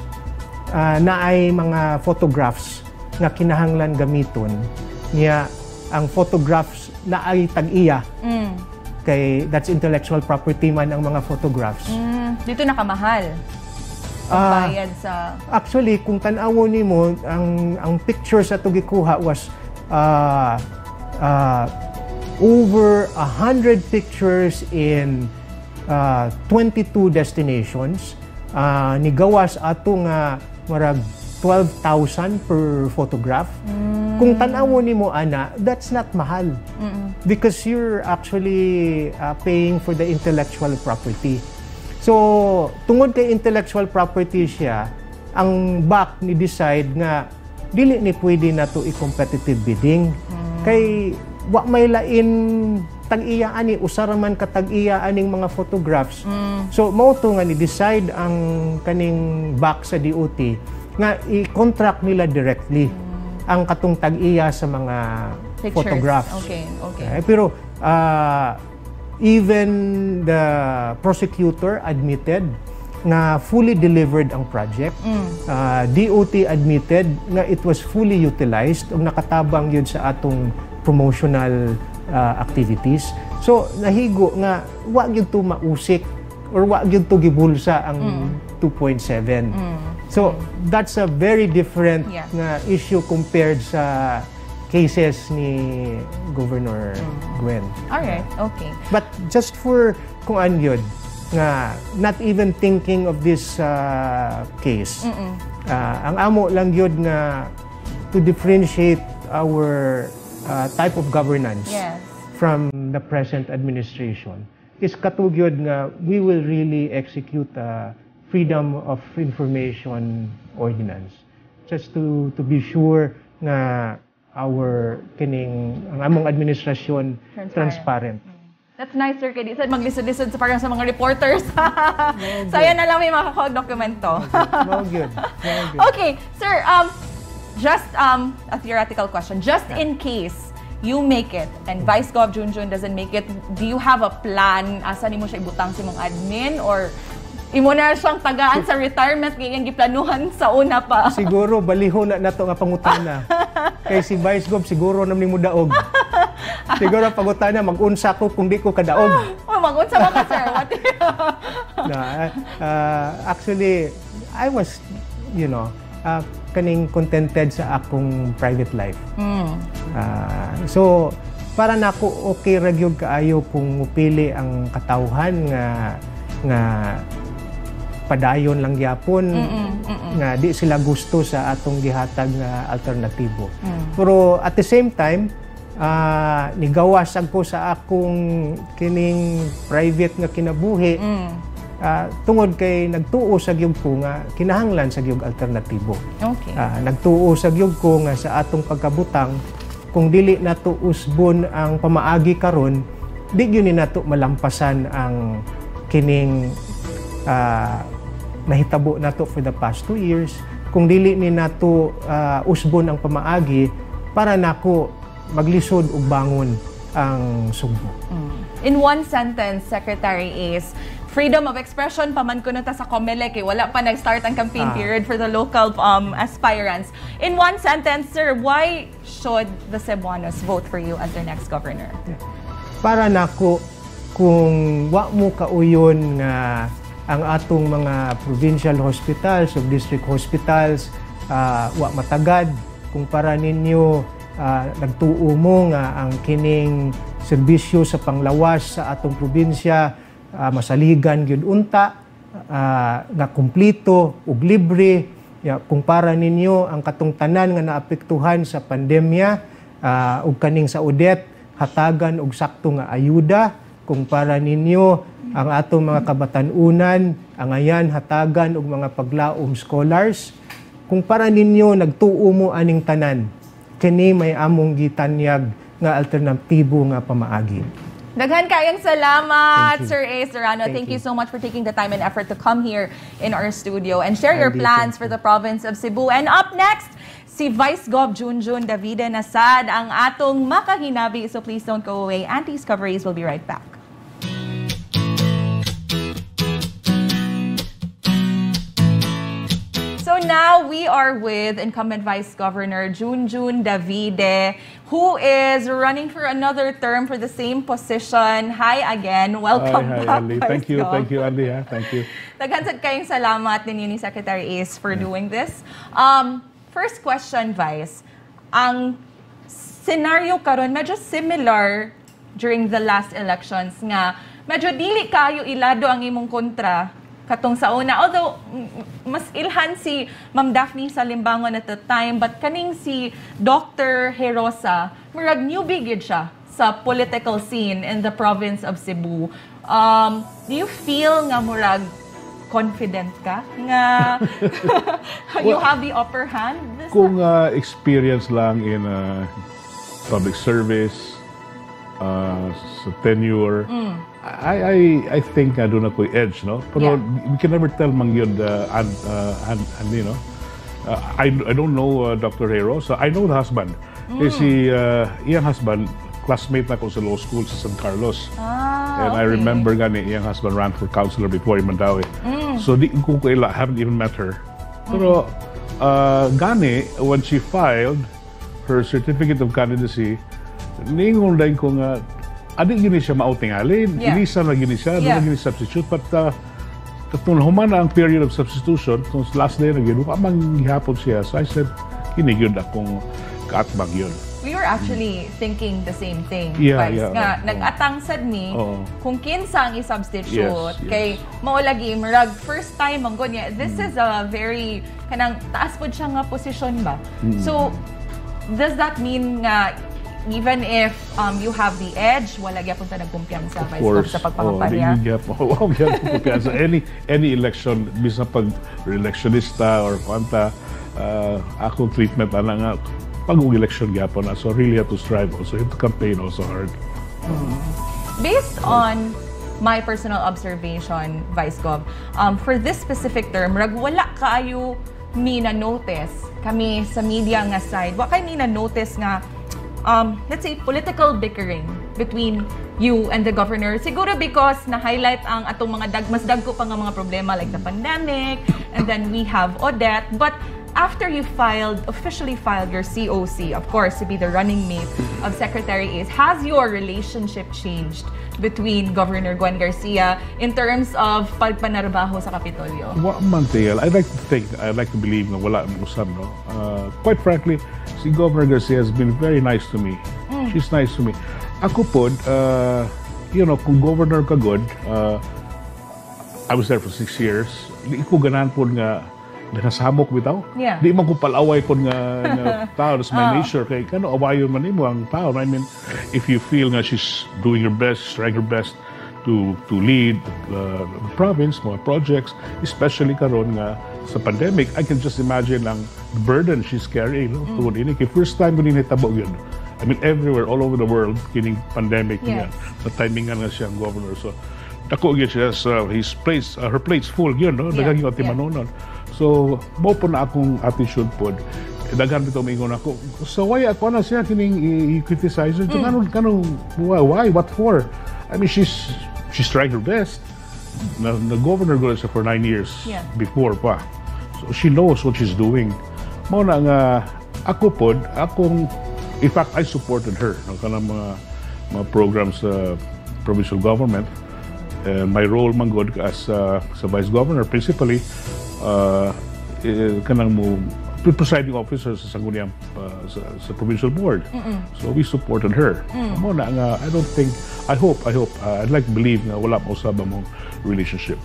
ah, na ay mga photographs nga kinahanglan gamiton. Niya ang photographs na ay tag-iya. Kay that's intellectual property man ang mga photographs. Mm, dito nakamahal. Ah, Bayad sa... actually kung tan-awon nimo ang ang picture sa to gikuha was uh, uh, over 100 pictures in uh, 22 destinations. Uh, ni gawas ato nga marag 12,000 per photograph. Kung tan-awon nimo ana, that's not mahal. Because you're actually uh, paying for the intellectual property. So, tungod kay intellectual property siya, ang back ni decide nga dili ni pwede na to i-competitive bidding. Kay wa may lain tag-iya ani usara man ka tag-iya aning mga photographs. So mao to nga ni decide ang kaning back sa DOT nga i-contract nila directly ang katong tag-iya sa mga Pictures. photographs. Okay, okay. Eh, pero ah, even the prosecutor admitted na fully delivered ang project. Ah, DOT admitted na it was fully utilized ug nakatabang yun sa atong promotional ah, activities. So nahigo nga wa gyud to mausik or wa gyud to gibulsa ang 2.7. So that's a very different Yeah. nga issue compared sa cases ni Governor Gwen. Alright, okay. But just for kung ano yun, nga not even thinking of this uh, case, uh, ang amo lang yun nga to differentiate our uh, type of governance Yes. from the present administration is katugyod nga we will really execute a freedom of information ordinance just to to be sure nga our kining ang among administrasyon Transparent. transparent. That's nice, Sir Kedi. Sa maglisod-lisod sa parang sa mga reporters. Saya na lang may makaka-dokumento. Mao gyud. Mao gyud. okay, sir, um, just um, a theoretical question. Just in case you make it and Vice Gov Junjun doesn't make it, do you have a plan? Asa ni mo siya ibutang si mong admin? Or imo na siyang tagaan sa retirement kaya yung giplanuhan sa una pa? Siguro baliho na nato nga pangutana. Kay si Vice Gov siguro nam nimo daog. Siguro pangutana mag-unsa ko kung di ko kadaog. Oh, magunsa ba ka, sir? What? na uh, actually I was you know uh, kaning contented sa akong private life. Ah, so para nako okay ra gyud kaayo kung mupili ang katawhan nga nga padayon lang gyapon nga di sila gusto sa atong gihatag nga alternatibo. Pero at the same time ah nigawas ko sa akong kining private nga kinabuhi ah, tungod kay nagtuo sa gyud ko nga kinahanglan sa gyud alternatibo. Okay. Ah, nagtuo sa gyud ko nga sa atong pagkabutang kung dili nato usbon ang pamaagi karon di gyud ni nato malampasan ang kining ah, nahitabo nato for the past two years kung dili ni nato ah, usbon ang pamaagi para nako maglisod og bangon ang Sugbo. In one sentence, Secretary Ace, freedom of expression paman ko ta sa COMELEC eh. Wala pa nag-start ang campaign Ah. period for the local um, aspirants. In one sentence, sir, why should the Cebuanos vote for you as their next governor? para nako kung wa mo kauyon nga ang atong mga provincial hospitals o district hospitals ah, wa matagad kung para ninyo ah, nagtuo mo nga ang kining serbisyo sa panglawas sa atong probinsya ah, masaligan gyud unta ah, nga kumplito ug libre. Ya, kung para ninyo ang katong tanan nga naapektuhan sa pandemya ah, ug kaning sa udet hatagan og sakto nga ayuda. Kung para ninyo ang atong mga kabatanunan ang ayan hatagan og mga paglaom scholars. Kung para ninyo nagtuo mo aning tanan kini may among gitanyag nga alternatibo nga pamaagi Daghan kayang salamat. Sir Ace Serrano. Thank, Thank you you. so much for taking the time and effort to come here in our studio and share your plans for the province of Cebu. And up next, si Vice Gov Junjun Davide Nasad ang atong makahinabi. So please don't go away. Auntie's Coveries will be right back. So now we are with incumbent Vice Governor Junjun Davide, who is running for another term for the same position. Hi again. Welcome Hi, hi, back. Vice Thank you, Gov. thank you. Ha? Thank you. Daghansad kayong salamat ninyo ni Secretary Ace for doing this. Um, first question, Vice. Ang scenario karon medyo similar during the last elections nga medyo dili kayo ilado ang imong kontra katong sa una. Although, mas ilhan si Ma'am Daphne sa Limbangon at the time, but kaning si Dr. Herosa, murag newbie gid siya sa political scene in the province of Cebu. Um, do you feel nga murag confident ka nga you Well, have the upper hand Kung uh, experience lang in uh, public service, uh, sa tenure, I, I, I think uh, doon ako edge, no? Pero we can never tell mang yun, uh, and, uh, and, and, you know, uh, I, I don't know uh, Dr. Hero, so I know the husband. Kasi uh, iyang husband, classmate na ko sa law school sa San Carlos. ah, And I okay. remember gani, iyang husband ran for councilor before in Mandawi. So di ko kaila, haven't even met her. Pero uh, gani, when she filed her certificate of candidacy, ningon dahil ko nga, adi gini siya mautingali, Yeah. ilisa na gini siya, Yeah. gini substitute, but uh, katong humana ang period of substitution, kung last day na gini, amang gihapon siya. So I said, kini yun akong kaatbag yun. We were actually thinking the same thing. Yeah, Vice. yeah, Nga, oo. nag-atang sad ni Oo. kung kinsa ang i-substitute Yes, yes. kay maulagi murag first time ang gonya. This Mm. is a very kanang taas pod siya nga posisyon ba. Mm. So does that mean nga even if um, you have the edge, wala gyapon ta nagkumpiyansa Of Vice course. Sa Oh, gyap ko kaya sa any any election bisa pag electionista or kwanta uh, ako treatment ana nga pag election gyapon na so really have to strive also have to campaign also hard. Based on my personal observation, Vice Gov, um, for this specific term, rag wala kayo mi na notice kami sa media nga side. Wa kay mi na notice nga um, let's say political bickering between you and the governor. Siguro because na-highlight ang atong mga dag mas dagko pa nga mga problema like the pandemic and then we have Odette. But after you filed, officially filed your COC, of course, to be the running mate of Secretary Ace, has your relationship changed between Governor Gwen Garcia in terms of pagpanarbaho sa Kapitolyo? Wa man tigal. I'd like to think, I'd like to believe na wala ang usab, no? Uh, quite frankly, si Governor Garcia has been very nice to me. She's nice to me. Ako po, uh, you know, kung governor ka good, uh, I was there for six years, di ko ganahan po nga nakasamok bitaw. Yeah. Di man ko palaway ko nga, nga tao. That's my nature. Kay kano awayon man nimo ang tao. I mean, if you feel nga she's doing her best, trying her best to to lead uh, the province, mga projects, especially karon nga sa pandemic, I can just imagine ang burden she's carrying. No? Tungod ini kay first time ko din hitabo yun. I mean, everywhere, all over the world, kining pandemic Yes. nga, sa timingan nga siya ang governor. So, dako gyud siya sa his place, uh, her plate's full yun, no? Yeah, Daghang yung yeah. manonon. So, mo po na akong attitude po. daghan bitaw mingon ako. So why ako na siya kining i-criticize? Mm. Kanong kanong why, why what for? I mean she's she's trying her best. Na, na governor ko siya for nine years Yeah. before pa. So she knows what she's doing. Mao na nga ako pod, akong in fact I supported her ng kanang mga mga programs sa provincial government. And my role man good as uh, sa vice governor principally uh, eh, kanang mo presiding officer sa Sangguniang uh, sa, sa provincial board. So we supported her. Mo na nga I don't think I hope I hope uh, I'd like to believe nga wala mo usab mo relationship.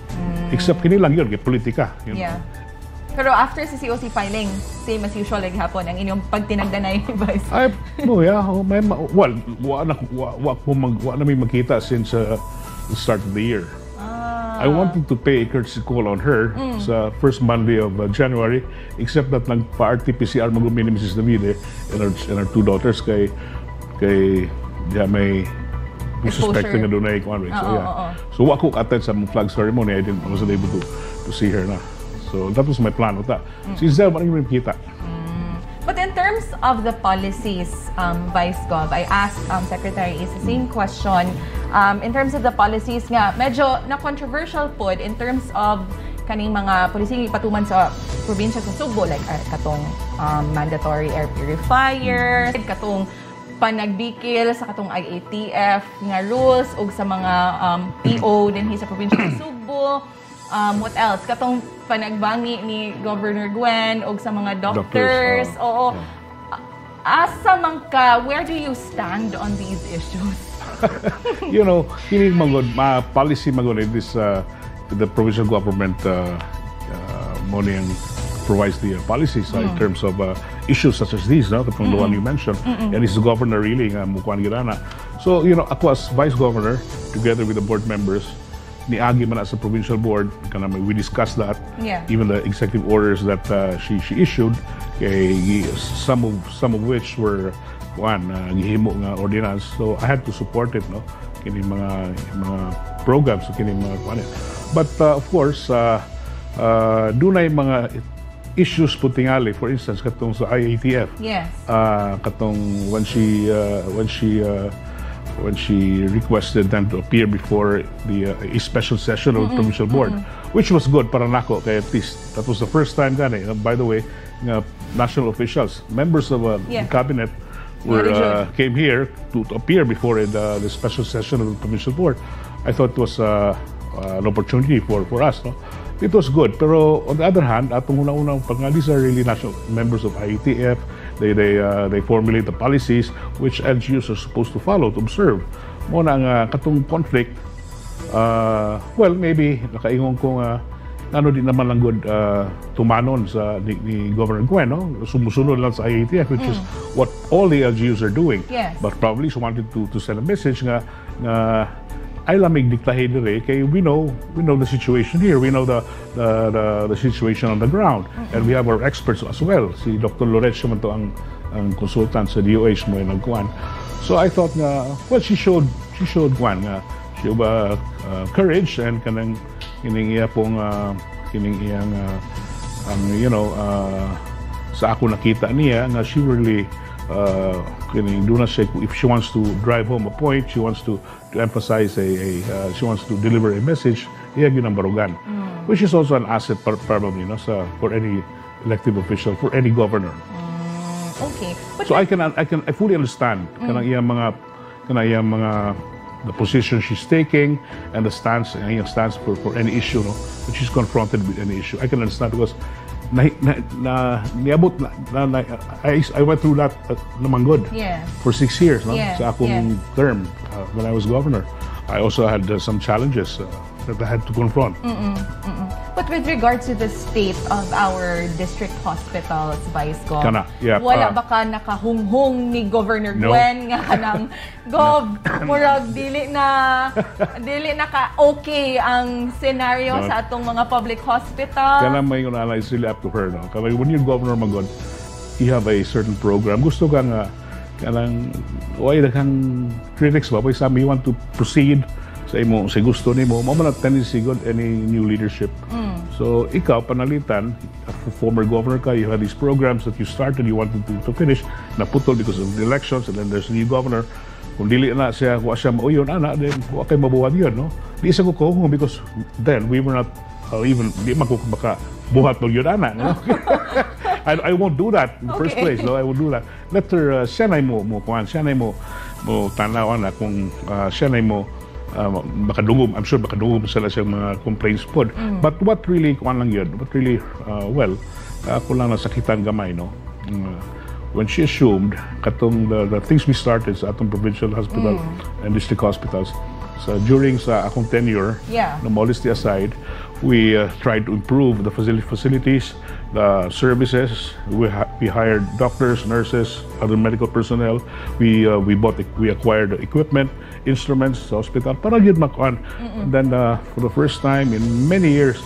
Except kini lang yun, kay politika. Yun. Yeah. Pero after sa COC filing, same as usual like hapon ang inyong pagtinagdanay Vice. Ay, no, yeah. oh, May, ma- well, wa na, wa, wa, ko mag, wa na may makita since uh, the start of the year. I wanted to pay a courtesy call on her sa first Monday of uh, January, except that nagpa-RT-PCR magumi ni Mrs. Davide and our, and our two daughters kay kay yeah, may suspecting na doon na ikuan. So, yeah. oo. So, wa ko attend sa flag ceremony. I didn't, I wasn't able to, to see her na. So, that was my plan. Uta. Since then, wala yung makita. But in terms of the policies, um, Vice Gov, I asked um, Secretary Is the same question. Um, in terms of the policies nga, medyo na-controversial po in terms of kaning mga policy patuman sa probinsya sa Subo, like uh, katong um, mandatory air purifier, katong panagbikil sa katong IATF nga rules ug sa mga um, PO dinhi sa probinsya sa Subo. Um, what else? Katong panagbangi ni Governor Gwen ug sa mga doctors. Doctors, oh. Oo. Asa man ka, where do you stand on these issues? you know, kini magod ma policy magod in this uh, the provincial government uh, uh, money and provides the uh, policies uh, in terms of uh, issues such as these, no? from the one you mentioned. And it's the governor really nga mukuan gidana. So, you know, ako as vice governor, together with the board members, niagi man as a provincial board, we discussed that. Yeah. Even the executive orders that uh, she she issued, kay some of some of which were kuan uh, gihimo nga ordinance. So I had to support it, no. Kini mga mga programs kini mga kuan. But uh, of course, uh, uh, dunay mga issues po tingali for instance katong sa IATF Yes. uh, katong when she uh, when she uh, when she requested them to appear before the uh, a special session of the provincial board which was good para nako kay at least that was the first time gani Uh, by the way nga national officials members of uh, Yeah. the cabinet were uh, came here to, to appear before the, the special session of the provincial board I thought it was uh, uh, an opportunity for for us no it was good. Pero on the other hand, atong unang-unang these are really national members of IETF. They they uh, they formulate the policies which LGUs are supposed to follow to observe. Mo na nga katong conflict uh, well maybe nakaingon ko nga ano din naman lang good uh, tumanon sa ni, ni Governor Gwen no sumusunod lang sa IATF which is what all the LGUs are doing Yes. but probably she wanted to to send a message nga nga ay lamig diktahe dire kay we know we know the situation here. We know the the the, the situation on the ground. And we have our experts as well. Si Dr. Lorenzo man to ang ang consultant sa DOH mo yung nagkuhan. So I thought nga well she showed she showed kuhan nga. She uh, uh, courage and kanang kining iya pong uh, kining iyang uh, ang you know uh, sa ako nakita niya nga she really uh, kining do na siya if she wants to drive home a point she wants to to emphasize a, a uh, she wants to deliver a message iya gyud ang barugan which is also an asset par- probably no sa for any elective official for any governor. Okay. But So I can I can I fully understand. Kanang iyang mga kanang iyang mga the position she's taking and the stance ang iyang stance for for any issue no when she's confronted with any issue. I can understand because na, na, na niabot na, na, na I, I went through that uh, naman good Yes. for six years no Yes, sa akong yes. term uh, when I was governor. I also had uh, some challenges uh, that I had to confront. But with regards to the state of our district hospitals, Vice Gov, Kana, yeah, wala uh, ba ka nakahunghong ni Governor No. Gwen nga kanang Gov, murag dili na dili na ka okay ang scenario No. sa atong mga public hospital. Kaya may yun ala, it's really up to her. No? Kaya when you're governor magod, you have a certain program. Gusto ka nga, kanang, why na kang critics ba? Why some you want to proceed sa imo, sa gusto ni mo, mo na tendency good any new leadership. So, ikaw, panalitan, former governor ka, you had these programs that you started, you wanted to, to finish, naputol because of the elections, and then there's a new governor. Kung dili na siya, wa siya mauyon, ana, then wa kay mabuhat yun, no? Di isa ko kuhong because then we were not uh, even, di man ko baka buhat mo yun, ana, no? I, I won't do that in the first Okay. place, no? I won't do that. Let her, uh, siya na mo, mo, kuhan, siya na mo, mo tanaw na kung uh, siya na mo, uh, makadungom, I'm sure makadungom sila siyang mga complaints pod. But what really, kuhan lang yun, what really, uh, well, ako lang nasakitan gamay, no? Uh, when she assumed, katong the, the things we started sa atong provincial hospital and district hospitals, so during sa akong tenure, Yeah. no modesty aside, we uh, tried to improve the facilities, the services. We, we hired doctors, nurses, other medical personnel. We uh, we bought, we acquired equipment, instruments sa hospital para yun makuan. And then uh, for the first time in many years,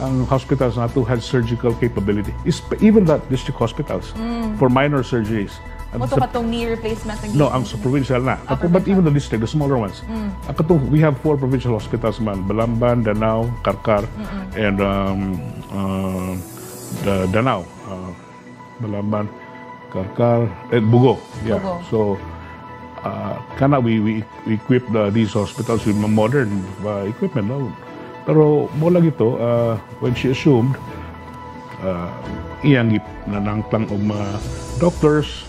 ang hospitals nato had surgical capability. Is- Even the district hospitals for minor surgeries. Mo to katong knee replacement No, ang sa provincial na. Ah, Kato, but even the district, the smaller ones. Kato, we have four provincial hospitals man. Balamban, Danao, Karkar, and um, uh, the Danao. Uh, Balamban, Karkar, and Bugo. Yeah. Bugo. So, uh, kana we, we, equip the, these hospitals with modern uh, equipment. No? Pero mo lang ito, uh, when she assumed, uh, iyang gip na nangtang og mga doctors,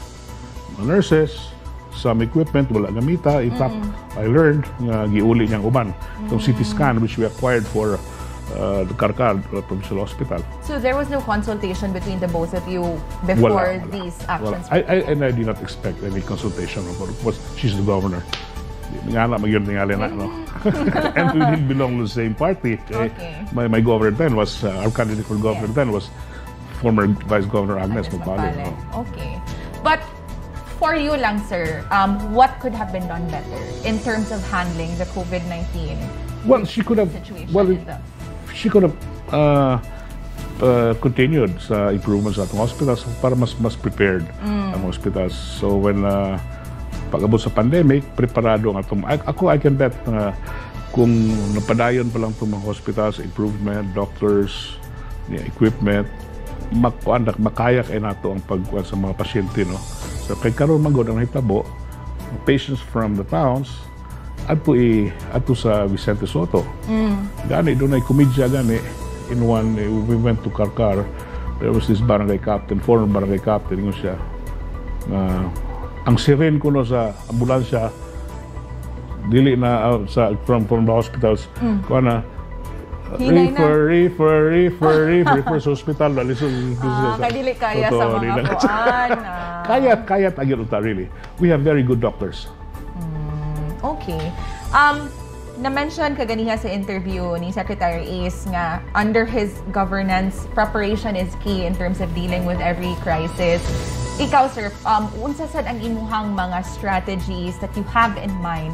mga nurses, some equipment wala gamita in fact I learned nga giuli niyang uban itong CT scan which we acquired for uh, the Karkar uh, Provincial Hospital So there was no consultation between the both of you before wala, wala. these actions? I, I, and I did not expect any consultation was she's the governor nga na magyud ningali na no and we didn't belong to the same party Eh, Okay. my, my governor then was uh, our candidate for governor Yeah. then was former Vice Governor Agnes Agnes no? Okay. But for you lang, sir, um, what could have been done better in terms of handling the COVID-19 well she could have situation? well in the, she could have uh, uh, continued sa improvements sa atong hospitals para mas mas prepared ang hospitals. So when uh, pag-abot sa pandemic, preparado ang atong I- ako I can bet na kung napadayon pa lang itong mga hospitals, improvement, doctors, yeah, equipment, makuan makaya kay nato ang pagkuan sa mga pasyente no. So kay karon magod ang hitabo, patients from the towns adto i adto sa Vicente Soto. Gani doon ay komedya gani in one eh, we went to Karkar. There was this barangay captain, former barangay captain ingon siya. na ang siren ko no sa ambulansya dili na uh, sa from from the hospitals ko na Hinay na. refer, refer, refer, refer, refer sa hospital. Dali sa, ah, kay dili kaya sa mga kuan. ah. Kaya, kaya tagil uta, really. We have very good doctors. Okay. Um, na-mention kaganiha sa interview ni Secretary Ace nga under his governance, preparation is key in terms of dealing with every crisis. Ikaw, sir, um, unsa sad ang imuhang mga strategies that you have in mind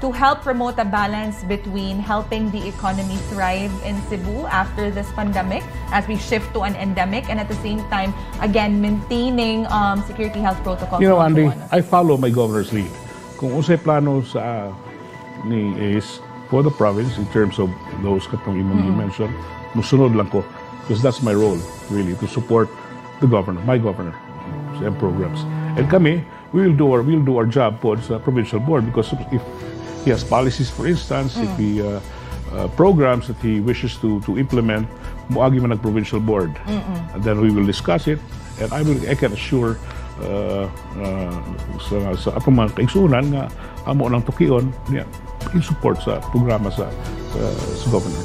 to help promote a balance between helping the economy thrive in Cebu after this pandemic as we shift to an endemic and at the same time, again, maintaining um, security health protocols. You know, Andy? I follow my governor's lead. Kung unsay plano sa ni Ace for the province in terms of those katong imong mention, musunod lang ko because that's my role really to support the governor, my governor, sa programs. And kami, we will do our we'll do our job po sa provincial board because if he has policies, for instance, if he uh, uh, programs that he wishes to to implement, muagi man ang provincial board. And then we will discuss it and I will I can assure uh, uh, sa, sa atong mga kaigsunan nga amo ng tukion niya in support sa programa sa sa, sa governor.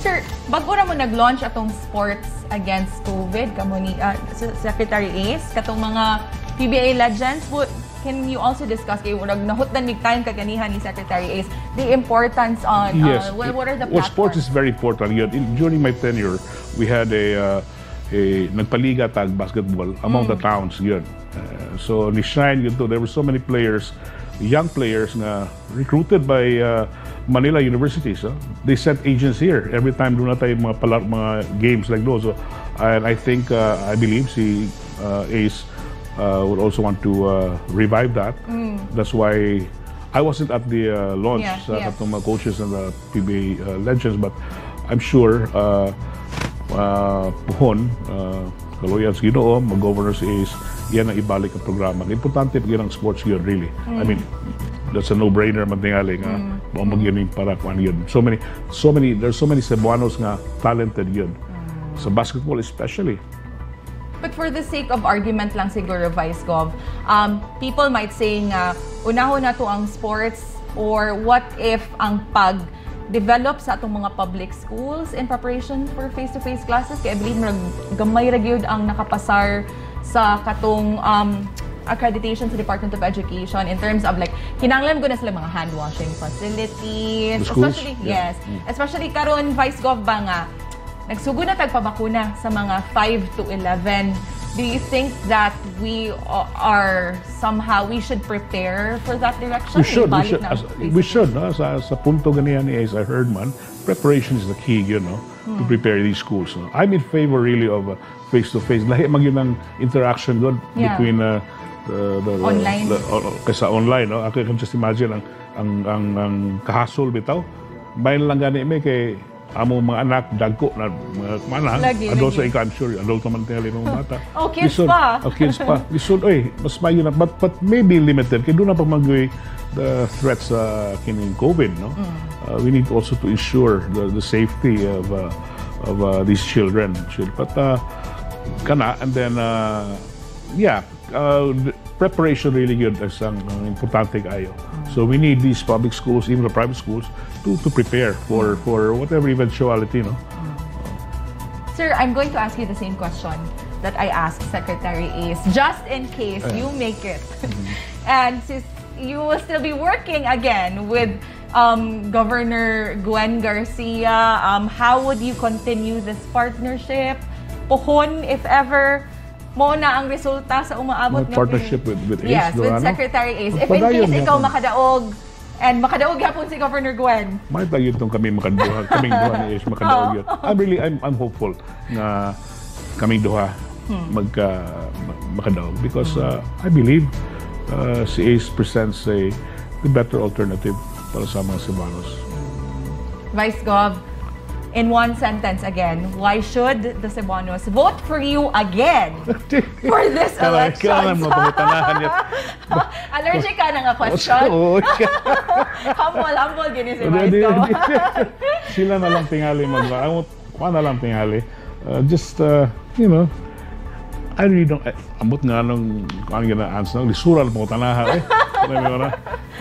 Sir, bago na mo nag-launch atong sports against COVID, kamo ni S- Secretary Ace, katong mga PBA legends, wo- can you also discuss kay murag nahutdan mig time kaganihan ni Secretary Ace the importance on Yes. uh, what, what are the well, sports platforms? is very important. During my tenure, we had a, uh, a nagpaliga tag basketball among Mm. the towns. Yun. Uh, so ni Shine yun to, there were so many players, young players na recruited by uh, Manila universities. huh? They sent agents here every time doon na tayo mga, pala, mga games like those. So, and I think, uh, I believe si uh, Ace uh, would also want to uh, revive that. That's why I wasn't at the uh, launch Mm. Yeah, sa yeah. katong mga coaches and the PBA uh, legends, but I'm sure uh, uh, puhon, uh, kaluyan sa Ginoo, mag-governor si Ace, yan ang ibalik ang programa. Importante pag yan ang sports yun, really. I mean, that's a no-brainer man tingali nga mm. mo magyuning para kuan yun. So many so many there's so many Cebuanos nga talented yun. Sa basketball especially. But for the sake of argument lang siguro, Vice Gov, um, people might say nga, unahon na to ang sports or what if ang pag develop sa atong mga public schools in preparation for face-to-face classes kay I believe murag gamay ra gyud ang nakapasar sa katong um, accreditation sa Department of Education in terms of like kinahanglan ko na sila mga hand washing facilities The schools? especially Yeah. yes especially karon Vice Gov ba nga nagsugo na tagpabakuna sa mga 5 to 11 do you think that we are somehow we should prepare for that direction We should, we should, na as- we should, no? sa, sa punto ganiyan ni Ace, I heard man, preparation is the key, you know, to prepare these schools. No? I'm in favor really of uh, face-to-face. Lahi man yun ang interaction doon Yeah. between uh, the, the, Online. the- o- kaysa online, no? Ako can just imagine ang, ang, ang, ang kahasol bitaw. Bayan lang gani may kay amo mga anak, dagko na mga mana, Lagi, adult sa lagi. I'm sure, adult naman tingali mga bata. Oh, kids Lisod. pa. Oh, kids pa. Lisod, oy, mas mayo na. But, but maybe limited. Kaya doon na pag mag the threats sa kining COVID, no? Uh, we need also to ensure the, the safety of uh, of uh, these children. Chil- But uh, kana, and then, uh, yeah, uh, preparation really good as ang, ang importante kayo. So we need these public schools, even the private schools, to to prepare for for whatever eventuality, no? Sir, I'm going to ask you the same question that I asked Secretary Ace, just in case you make it. and since you will still be working again with um, Governor Gwen Garcia, um, how would you continue this partnership? Pohon, if ever, mo na ang resulta sa umaabot nga partnership with- with Ace Yes, with? Secretary Ace. If in case ikaw makadaog, and makadaog yapon si Governor Gwen, May tayo itong kami makaduha, kaming duha ni Ace makadaog yun. I'm really, I'm, I'm hopeful na kaming duha magka ma- makadaog because uh, I believe uh, si Ace presents a the better alternative para sa mga Cebanos. Vice Gov, in one sentence again, why should the Cebuanos vote for you again for this Kailangan election? mo pangutanahan niya. Allergic ka na nga question? Oo. humble, humble, gini si di- Sila na lang tingali mag Kuha na lang tingali. Uh, just, uh, you know, I really don't, eh, ambot nga nung, kung ano answer, lisura lang po tanaha, eh.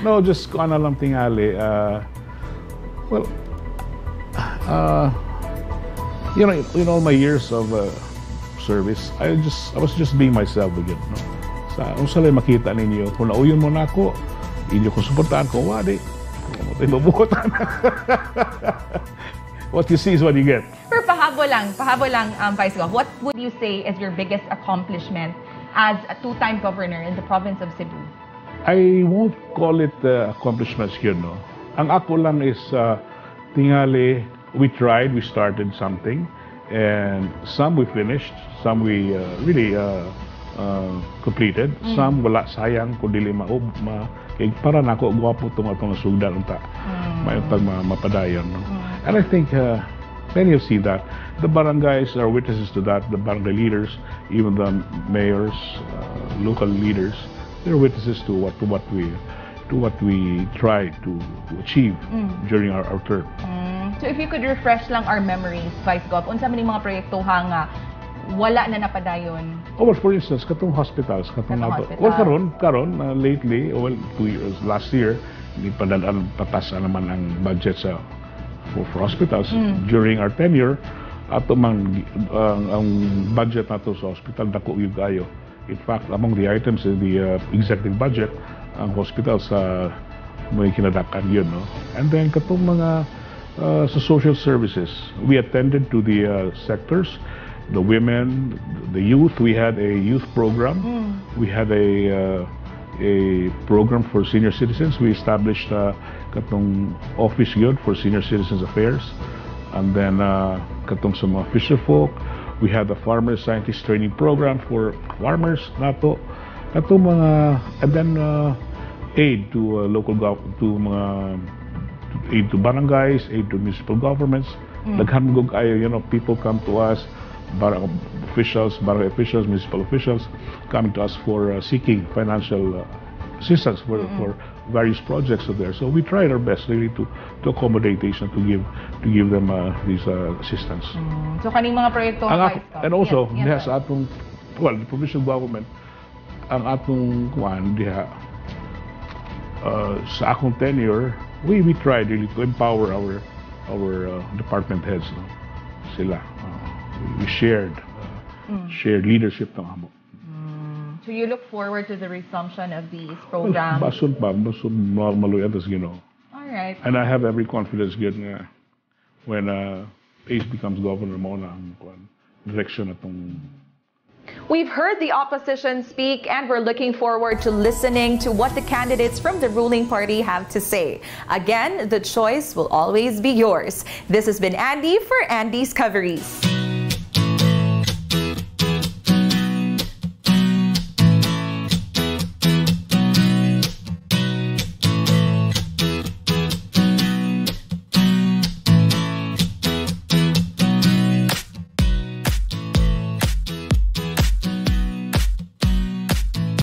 No, just kuha na lang tingali. Uh, well, uh, you know, in all my years of uh, service, I just, I was just being myself again, no? Sa, kung saan makita ninyo, kung nauyon mo na ako, inyo ko suportahan ko, wadi. Mabukotan. what you see is what you get. Pero pahabo lang, pahabo lang, um, Vice Gov, what would you say is your biggest accomplishment as a two-time governor in the province of Cebu? I won't call it uh, accomplishments yun, no? Ang ako lang is, uh, tingali, we tried, we started something, and some we finished, some we uh, really uh, uh, completed, some wala sayang kung dili maub, ma, kay para nako gwapo tong atong nasugdan unta. May pag ma, mapadayon, no? And I think uh, many have seen that. The barangays are witnesses to that, the barangay leaders, even the mayors, uh, local leaders, they're witnesses to what to what we to what we tried to, to achieve during our, our term. So if you could refresh lang our memories, Vice Gov, unsa man yung mga proyekto nga wala na napadayon? Oh, well, for instance, katong hospitals, katong Katong nato. hospital. Well, karon, karon, uh, lately, well, two years, last year, hindi pa dadaan patas na naman ang budget sa for, for hospitals during our tenure. Ato mang ang, ang budget nato sa hospital dako gyud kayo. In fact, among the items in the uh, executive budget, ang hospital sa may kinadakan yun, no? And then katong mga uh, sa social services, we attended to the uh, sectors the women, the youth. We had a youth program. We had a uh, a program for senior citizens. We established uh, katong office yun for senior citizens affairs, and then uh, katong sa mga fisher folk. We had a farmer scientist training program for farmers nato. Katong mga and then uh, aid to uh, local gov to mga aid to barangays, aid to municipal governments. Daghan mo kayo, you know, people come to us, barang officials, barangay officials, municipal officials, coming to us for uh, seeking financial uh, assistance for, for various projects of theirs. So we tried our best really to to accommodate these and to give to give them uh, this uh, assistance. So kaning mga proyekto Ang Gov? and also, Yes, yes, sa atong, well, the provincial government, ang atong kuan diha, uh, sa akong tenure, we we tried really to empower our our uh, department heads. No? Sila. Uh, we, we shared uh, shared leadership ng amo. So you look forward to the resumption of these programs? Basun pa, basun normal yan, tas Ginoo. All right. And I have every confidence good nga when uh, Ace becomes governor mo na ang direction atong We've heard the opposition speak, and we're looking forward to listening to what the candidates from the ruling party have to say. Again, the choice will always be yours. This has been Andy for Andy's Coveries.